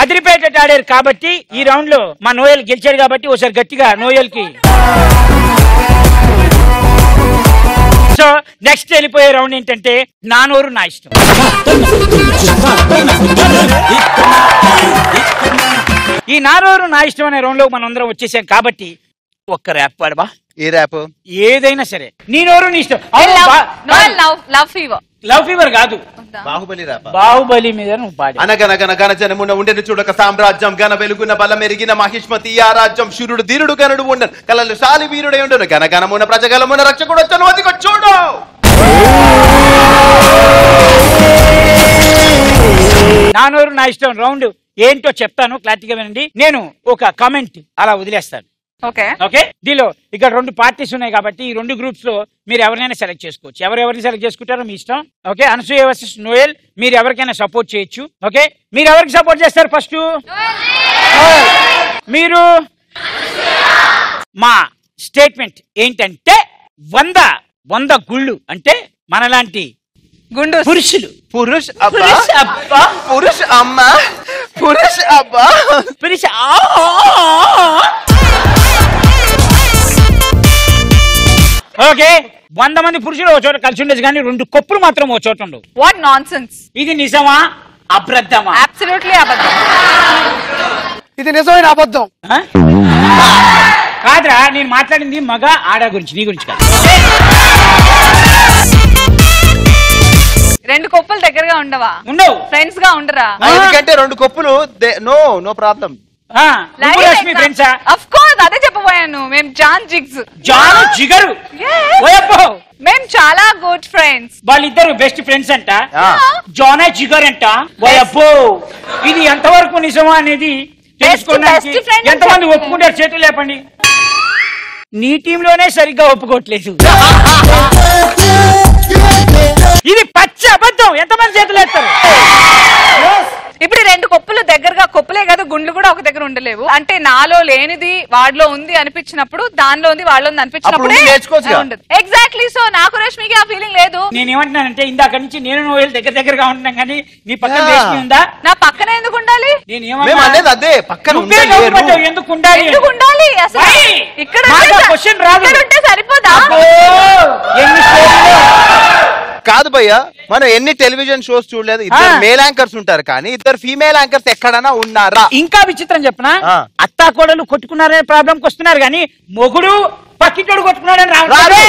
అదిరిపేట ఆడారు కాబట్టి ఈ రౌండ్లో మా నోయల్ గెలిచాడు కాబట్టి ఒకసారి గట్టిగా నోయల్కి సో నెక్స్ట్ వెళ్ళిపోయే రౌండ్ ఏంటంటే నానోరు నా ఇష్టం. ఈ నానోరు నా ఇష్టం అనే రౌండ్లో మనం అందరం వచ్చేసాం కాబట్టి ఒక్క ర్యాప్ పాడవా ఏ ర్యాప్ ఏదైనా సరే. నీ నోరు నీ ఇష్టం. లవ్ ఫీవర్ లవ్ ఫీవర్ కాదు. బాహుబలి బాహుబలి మీద నువ్వు పాడి అనగనగన గన జనమున ఉండెను చూడక సామ్రాజ్యం గన వెలుగున బల మెరిగిన మహిష్మతి ఆ రాజ్యం శూరుడు ధీరుడు గనుడు ఉండను. కలలు శాలి వీరుడే ఉండను. గన గనమున ప్రజగలమున రక్షకుడు వచ్చను. అదిగో చూడు. నానోరు నా ఇష్టం. రౌండ్. ఏంటో చెప్తాను. క్లారిటీగా వినండి. నేను ఒక కామెంట్ అలా వదిలేస్తాను. ఓకే. ఓకే? దీనిలో ఇక్కడ రెండు పార్టీస్ ఉన్నాయి కాబట్టి ఈ రెండు గ్రూప్స్లో మీరు ఎవరినైనా సెలెక్ట్ చేసుకోవచ్చు. ఎవరెవరిని సెలెక్ట్ చేసుకుంటారో మీ ఇష్టం. ఓకే? Anasuya versus Noel. మీరు ఎవరికైనా సపోర్ట్ చేయొచ్చు. ఓకే? మీరు ఎవరికి సపోర్ట్ చేస్తారు ఫస్ట్ మీరు మా స్టేట్మెంట్ ఏంటంటే వంద వంద గుళ్ళు అంటే మనలాంటి గుండు. పురుషులు. పురుష్ అబ్బా. పురుష్ అబ్బా. పురుష్ అమ్మ. పురుష్ అబ్బా. పురుష ఓకే? వంద మంది పురుషులు ఒక చోట కలిసి ఉండేది కానీ రెండు కొప్పులు మాత్రం ఒక చోట ఉండవు. వాట్ నాన్ సెన్స్ ఇది నిజమా? అబద్ధమా? అబ్సల్యూట్లీ అబద్ధం. ఇది నిజమైన అబద్ధం. ఆ? కాదురా నేను మాట్లాడింది మగ ఆడ గురించి నీ గురించి కాదు. రెండు కొప్పులు దగ్గరగా ఉండవా? ఉండవు. ఫ్రెండ్స్గా ఉండరా? ఎందుకంటే రెండు కొప్పులు నో నో ప్రాబ్లం ఫ్రెండ్సా అఫ్ కోర్స్ అదే చెప్పబోయాను. మేము జాన్ జిగ్స్. జాను జిగరు. ఓయబ్బో. మేము చాలా గుడ్ ఫ్రెండ్స్ వాళ్ళిద్దరు బెస్ట్ ఫ్రెండ్స్ అంట. జానా జిగర్ అంట. ఇది ఎంతవరకు నిజమా అనేది తెలుసుకోవడానికి ఎంతమంది. ఒప్పుకుంటారు చేతులు లేపండి. నీ టీంలోనే సరిగ్గా ఒప్పుకోవట్లేదు. ఇది పచ్చి అబద్ధం. ఎంతమంది చేతులు ఎత్తారు ఇప్పుడు ఈ రెండు కొప్పులు దగ్గరగా కొప్పులే కాదు గుండ్లు కూడా ఒక దగ్గర ఉండలేవు. అంటే నాలో లేనిది వాడిలో ఉంది అనిపించినప్పుడు దానిలో ఉంది వాళ్ళలో ఉంది అప్పుడు ఉండి నేర్చుకోవచ్చుగా. అనిపించినప్పుడు ఎగ్జాక్ట్లీ సో నాకు రష్మికి ఆ ఫీలింగ్ లేదు. నేను ఏమంటున్నానంటే ఇందాక నుంచి నేను నువ్వు దగ్గర దగ్గరగా ఉంటున్నాం కానీ నీ పక్కన ఉందా? నా పక్కన ఎందుకు ఉండాలి? నేను ఏమన్నా అదే పక్కన ఎందుకు ఉండాలి? అని. ఎందుకు ఉండాలి? అసలు Why? ఇక్కడ ఉంటే సరిపోదా. కాదు భయ్య మనం ఎన్ని టెలివిజన్ షోస్ చూడలేదు ఇద్దరు. మేల్ యాంకర్స్ ఉంటారు కానీ ఇద్దరు ఫీమేల్ యాంకర్స్ ఎక్కడైనా ఉన్నారా? ఇంకా విచిత్రం చెప్పనా. అత్తా కోడలు కొట్టుకున్నారనే ప్రాబ్లంకి వస్తున్నారు కానీ మొగుడు పక్కింటోడు కొట్టుకున్నాడని. రాదు.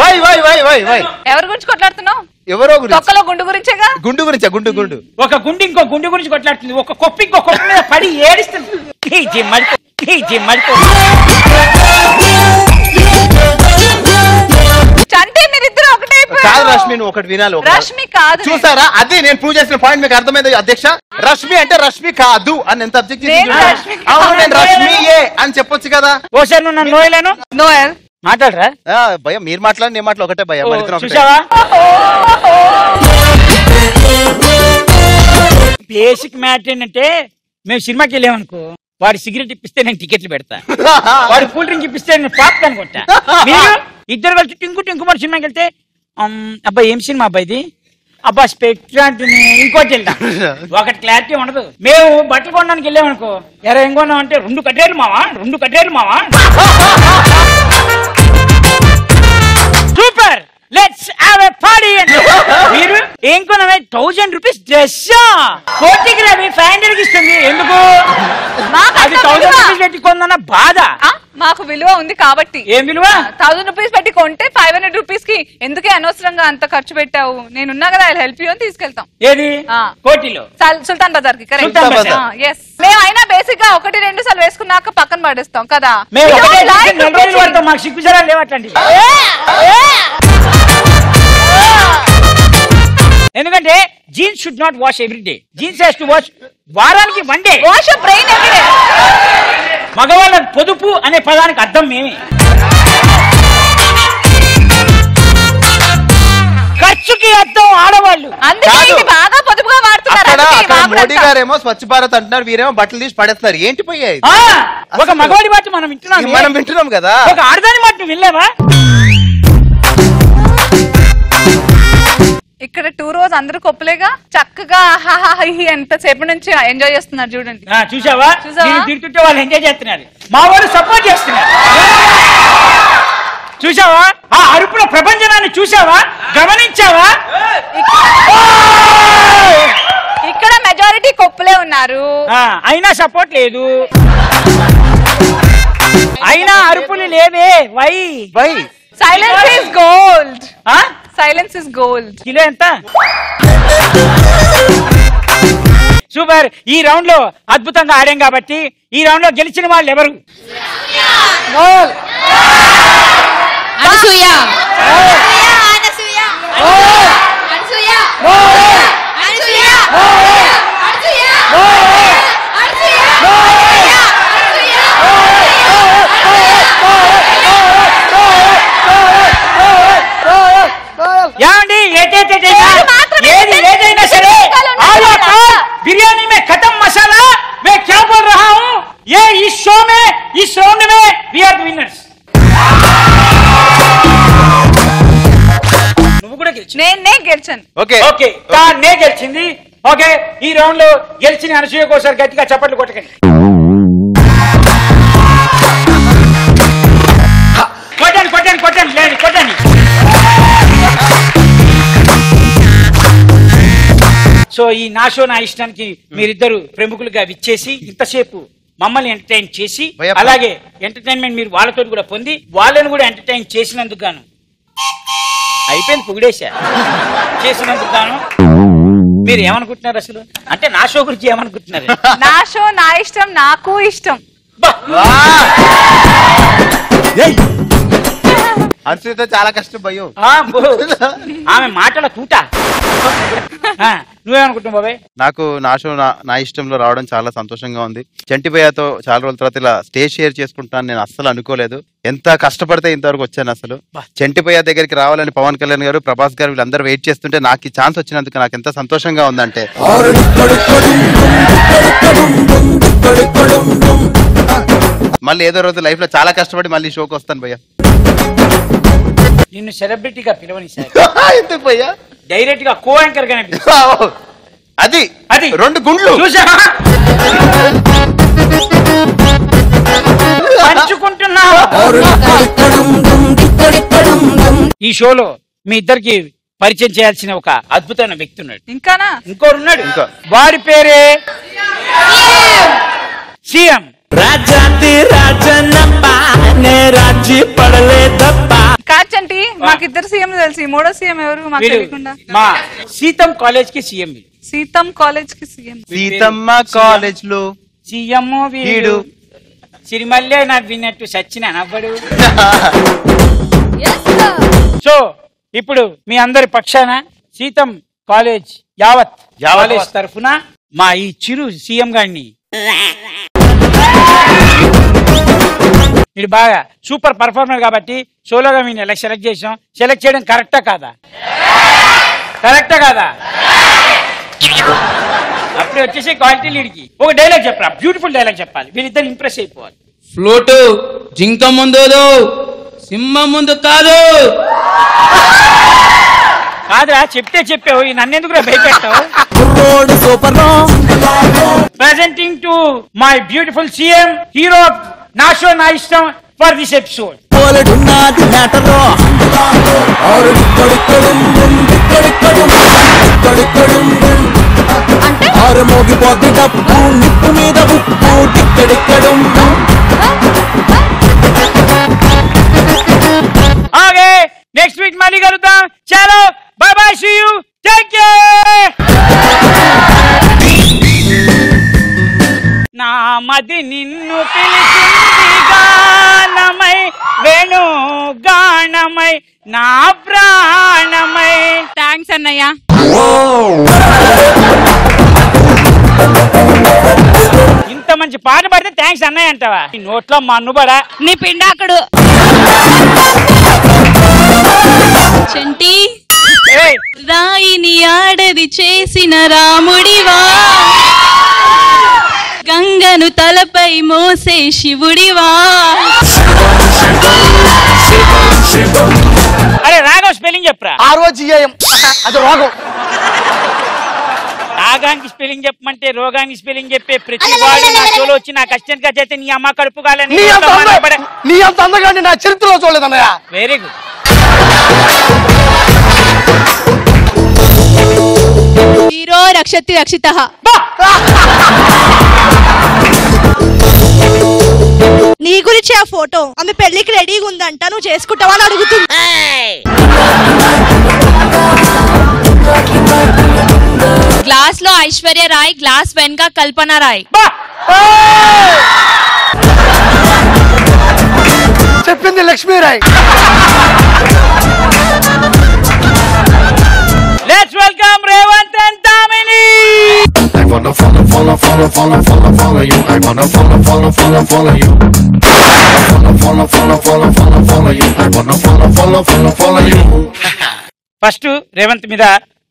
Why why why why why. ఎవరి గురించి కొట్లాడుతున్నావు? ఎవరో గురించి? గుండు గురించేగా? గుండు గురించా గుండు గుండు. ఒక గుండు ఇంకో గుండు గురించి కొట్లాడుతుంది. ఒక కొప్పు ఇంకో కొప్పు మీద పడి ఏడిస్తుంది. జిమ్మడికో చంటే మీరిద్దరు ఒకటే కాదు రష్మి నువ్వు ఒకటి వినాలి ఒకటి. రష్మి కాదు నేను. చూసారా? అది నేను ప్రూవ్ చేసిన పాయింట్ మీకు అర్థమైంది అధ్యక్ష. రష్మి అంటే రష్మి కాదు అని ఎంత అబ్జెక్ట్ నేను రష్మి కాదు. అవును నేను రష్మియే అని చెప్పొచ్చు కదా. నువ్వు నన్ను నోయలేను? నోయల్. మాట్లాడరా? ఆ, భయ్య మీరు మాట్లాడి నేను మాట్లాడు ఒకటే. చూసావా? బేసిక్ మ్యాటర్ ఏంటంటే మేము సినిమాకి వెళ్ళామనుకో వాడు సిగరెట్ ఇప్పిస్తే నేను టికెట్లు పెడతా. వాడు కూల్ డ్రింక్ ఇప్పిస్తే నేను పాప్కార్న్ కొంటా. మీరు? ఇద్దరు కలిసి టింకు టింకు మరి సినిమాకి వెళ్తే అబ్బాయి ఏం సినిమా అబ్బాయి ఇది? అబ్బా స్పెక్ట్రాంటిని ఇంకోటి వెళ్దాం ఒకటి క్లారిటీ ఉండదు. మేము బట్టలు కొనడానికి వెళ్ళామనుకో ఎరా ఏం కొన్నాం అంటే రెండు కట్టేరు మావా? రెండు కట్టేరు మావా? Super! Let's have a party మీరు ఏం కొనమే థౌజండ్ రూపీస్ డ్రెస్ కోటికి రవి ఫైవ్ హండ్రెడ్కి ఇస్తుంది. ఎందుకు? మాకు అది అంత థౌజండ్ విలువ. రూపీస్ పెట్టి కొందన్న బాధ. ఆ, మాకు విలువ ఉంది కాబట్టి. ఏం విలువ? థౌసండ్ రూపీస్ పెట్టి కొంటే ఫైవ్ హండ్రెడ్ రూపీస్కి ఎందుకే అనవసరంగా అంత ఖర్చు పెట్టావు? నేనున్నా కదా ఐ హెల్ప్ యూ అని తీసుకెళ్తాం. ఏది? ఆ. కోటిలో. సల్- సుల్తాన్ బజార్కి కరెక్ట్ సుల్తాన్ బజార్. ఎస్ మేము అయినా బేసిక్గా ఒకటి రెండు సార్లు వేసుకున్నాక పక్కన పడేస్తాం కదా. మేము We ఒకటే like నెల రోజులు ఎందుకంటే jeans should not wash every day jeans has to wash వారానికి one day wash brain everyday మగవాళ్ళ పొదుపు అనే పదానికి అర్థం మేమే ఖర్చుకి అర్థం ఆడవాళ్ళు. అందుకే బాగా పొదుపుగా వాడుతున్నారు. మోడీ గారేమో స్వచ్ఛ భారత్ అంటున్నారు వీరేమో బట్టలు తీసి పడేస్తున్నారు. ఏంటి పోయాయి ఆ, ఒక మగవాడి మాట మనం వింటున్నాం మనం వింటున్నాం కదా. ఒక ఆడదాని మాట నువ్వు వినలేవా? ఇక్కడ టూ రోజు అందరూ కొప్పులేగా? చక్కగా హాహా హి ఎంతసేపు నుంచి ఎంజాయ్ చేస్తున్నారు చూడండి. ఆ, చూసావా? తిరుగుతుంటే వాళ్ళు ఎంజాయ్ చేస్తున్నారు. మా వాళ్ళు సపోర్ట్ చేస్తున్నారు. చూసావా ఆ అరుపుల ప్రపంచనాన్ని చూసావా గమనించావా? ఇక్కడ మెజారిటీ కొప్పులే ఉన్నారు. ఆ, అయినా సపోర్ట్ లేదు. అయినా అరుపులు లేవే. Why? Why? Silence is gold silence is gold kilo ఎంత? సూపర్. ఈ రౌండ్లో అద్భుతంగా ఆడాం కాబట్టి ఈ రౌండ్లో గెలిచిన వాళ్ళు ఎవరు? అనసూయ. గెలిచాను. ఓకే. ఓకే. నే గెలిచింది. ఓకే. ఈ రౌండ్లో గెలిచిన అనసూయ ఒకసారి గట్టిగా చప్పట్లు కొట్టకండి. కొట్టండి కొట్టండి కొట్టండి లేండి కొట్టండి. సో ఈ నా షో నా ఇష్టానికి మీరిద్దరు ప్రముఖులుగా విచ్చేసి ఇంతసేపు మమ్మల్ని ఎంటర్టైన్ చేసి. అలాగే ఎంటర్టైన్మెంట్ మీరు వాళ్ళతో కూడా పొంది వాళ్ళని కూడా ఎంటర్టైన్ చేసినందుకు గాను అయిపోయింది పొగిడేశా. చేసినందుకు గాను. మీరు ఏమనుకుంటున్నారు అసలు? అంటే నా షో గురించి ఏమనుకుంటున్నారు? నా షో నా ఇష్టం నాకు ఇష్టం. అనుసూయత చాలా కష్టం బో. ఆమె మాటల తూట నువ్వేమనుకుంటున్నావు బాబాయ్ నాకు నా షో నా నా ఇష్టంలో రావడం చాలా సంతోషంగా ఉంది చంటి భయ్యతో చాలా రోజుల తర్వాత ఇలా స్టేజ్ షేర్ చేసుకుంటాను నేను అస్సలు అనుకోలేదు ఎంత కష్టపడితే ఇంతవరకు వచ్చాను అసలు చంటి భయ్య దగ్గరికి రావాలని పవన్ కళ్యాణ్ గారు ప్రభాస్ గారు వీళ్ళందరూ వెయిట్ చేస్తుంటే నాకు ఈ ఛాన్స్ వచ్చినందుకు నాకు ఎంత సంతోషంగా ఉందంటే మళ్ళీ ఏదో రోజు లైఫ్లో చాలా కష్టపడి మళ్ళీ షోకి వస్తాను భయ్య. నిన్ను సెలబ్రిటీగా పిలవని సార్. ఎందుకు భయ్యా? డైరెక్ట్గా కో యాంకర్ గానే అది అది. రెండు గుండ్లు. చూసా? పంచుకుంటున్నా ఈ షోలో మీ ఇద్దరికి పరిచయం చేయాల్సిన ఒక అద్భుతమైన వ్యక్తి ఉన్నాడు. ఇంకానా? ఇంకోరు ఉన్నాడు. వాడి పేరే సీఎం. రాజాది రాజనప్ప నే రాజీ పడలేదప్ప. కాచంటి మాకిద్దరు సీఎం తెలుసు. మూడో సీఎం ఎవరు? మాకు తెలియకుండా. మా సీతం కాలేజ్కి సీఎం. సీతం కాలేజ్కి సీఎం. సీతమ్మ కాలేజ్లో సీఎం వీడు. వీడు. సిరిమల్లే నవ్వినట్టు సచిన నవ్వడు. సో ఇప్పుడు మీ అందరి పక్షాన సీతం కాలేజ్ యావత్ యావత్. కాలేజ్ తరఫున మా ఈ చిరు సీఎం గారిని మీరు బాగా సూపర్ పర్ఫార్మర్ కాబట్టి సోలోగా మీరు ఎలా సెలెక్ట్ చేసాం? సెలెక్ట్ చేయడం కరెక్టా కాదా? కరెక్టా కాదా? అప్పుడు వచ్చేసి క్వాలిటీ లీడ్కి ఒక డైలాగ్ చెప్పరా? బ్యూటిఫుల్ డైలాగ్ చెప్పాలి. వీళ్ళిద్దరు ఇంప్రెస్ అయిపోవాలి. ఫ్లూటు జింక ముందు సింహం ముందు కాదు. కాదురా చెప్తే చెప్పావు. ఈ నన్ను ఎందుకు భయపెట్టావు? Presenting to my beautiful CM hero నా షో నా ఇష్టం ఫర్ దిస్ ఎపిసోడ్ మోగిపోద్ది డప్పు నిప్పు మీద ఉప్పు టిక్కడిక్కడం నా ప్రాణమై. థ్యాంక్స్ అన్నయ్య. ఇంత మంచి పాట పాడితే థ్యాంక్స్ అన్నయ్య అంటావా? నీ నోట్లో మన్నుబడా నీ పిండాకుడు. చంటి రాయిని ఆడది చేసిన రాముడివా? గంగను తలపై మోసే శివుడివా? అరే రాఘవ్ స్పెల్లింగ్ చెప్పరా. ఆ రోజు అది రోగం రాగానికి స్పెల్లింగ్ చెప్పమంటే రోగానికి స్పెల్లింగ్ చెప్పే ప్రతి వాడు నా షోలో వచ్చి నా కష్టం గా చేస్తే నీ అమ్మ కడుపు కాలని నీ అంత అంద- నీ అంత అందగాన్ని నా చరిత్రలో చూడలేదన్నయ్య. వెరీ గుడ్ హీరో రక్షతి రక్షిత. నీ గురించి ఆ ఫోటో ఆమె పెళ్ళికి రెడీగా ఉందంట నువ్వు చేసుకుంటావా అని అడుగుతుంది. గ్లాస్లో ఐశ్వర్య రాయ్ గ్లాస్ వెనక కల్పన రాయ్. చెప్పింది Lakshmi Rai. You. I wanna follow, follow, follow, follow you. Follow, follow, follow, follow, follow, follow you. I wanna follow, follow, follow, follow you. First Revanth మీద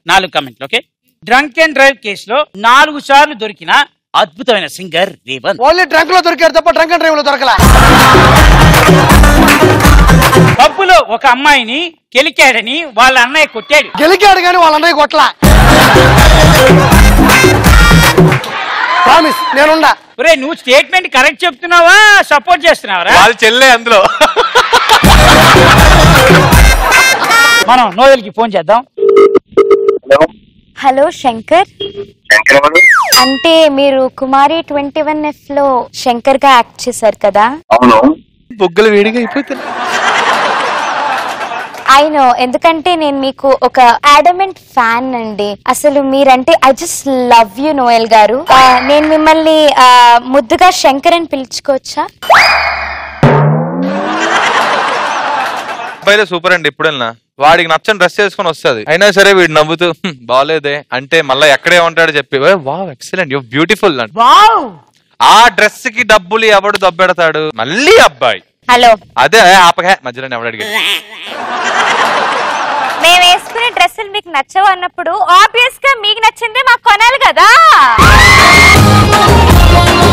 నాలుగు కమెంట్లు ఓకే డ్రంక్ అండ్ డ్రైవ్ కేసులో నాలుగు సార్లు దొరికిన అద్భుతమైన సింగర్ రేవంత్ ఓన్లీ డ్రంక్లో దొరికారు తప్ప డ్రంక్ అండ్ డ్రైవ్లో దొరకలా పబ్బులో ఒక అమ్మాయిని కెలికాడని వాళ్ళ అన్నయ్య కొట్టాడు గెలికాడు కానీ వాళ్ళ అన్నయ్య కొట్లా ప్రామిస్ నేనుండా. ఒరే నువ్వు స్టేట్మెంట్ కరెక్ట్ చెప్తున్నావా? సపోర్ట్ చేస్తున్నావా వాళ్ళ చెల్లె అందులో. మనం నోయల్కి ఫోన్ చేద్దాం. హలో. శంకర్. అంటే మీరు కుమారి ట్వంటీ వన్ ఎఫ్లో శంకర్గా యాక్ట్ చేశారు కదా? అవును. బొగ్గలు వేడిగా అయిపోతుంది ఐ నో ఎందుకంటే నేను మీకు ఒక అడమెంట్ ఫ్యాన్ అండి. అసలు మీరంటే I just love you Noel గారు. నేను మిమ్మల్ని ముద్దుగా శంకర్ అని పిలుచుకోవచ్చా అబ్బాయిలే సూపర్ అండి. ఎప్పుడన్నా వాడికి నచ్చని డ్రెస్ చేసుకొని వస్తుంది. అయినా సరే వీడు నవ్వుతూ "హ్మ్, బాలేదే. అంటే మళ్ళీ ఎక్కడే ఉంటాడో చెప్పి వావ్ ఎక్సలెంట్ యూ బ్యూటిఫుల్ అంట. ఆ డ్రెస్కి డబ్బులు ఎవడు దబ్బెడతాడు? మళ్ళీ అబ్బాయి. హలో. అదే ఆపగా మధ్యలో ఎవడు అడిగాడు? మేము వేసుకునే డ్రెస్సులు మీకు నచ్చవు అన్నప్పుడు ఆబ్వియస్గా మీకు నచ్చిందే మాకు కొనాలి కదా?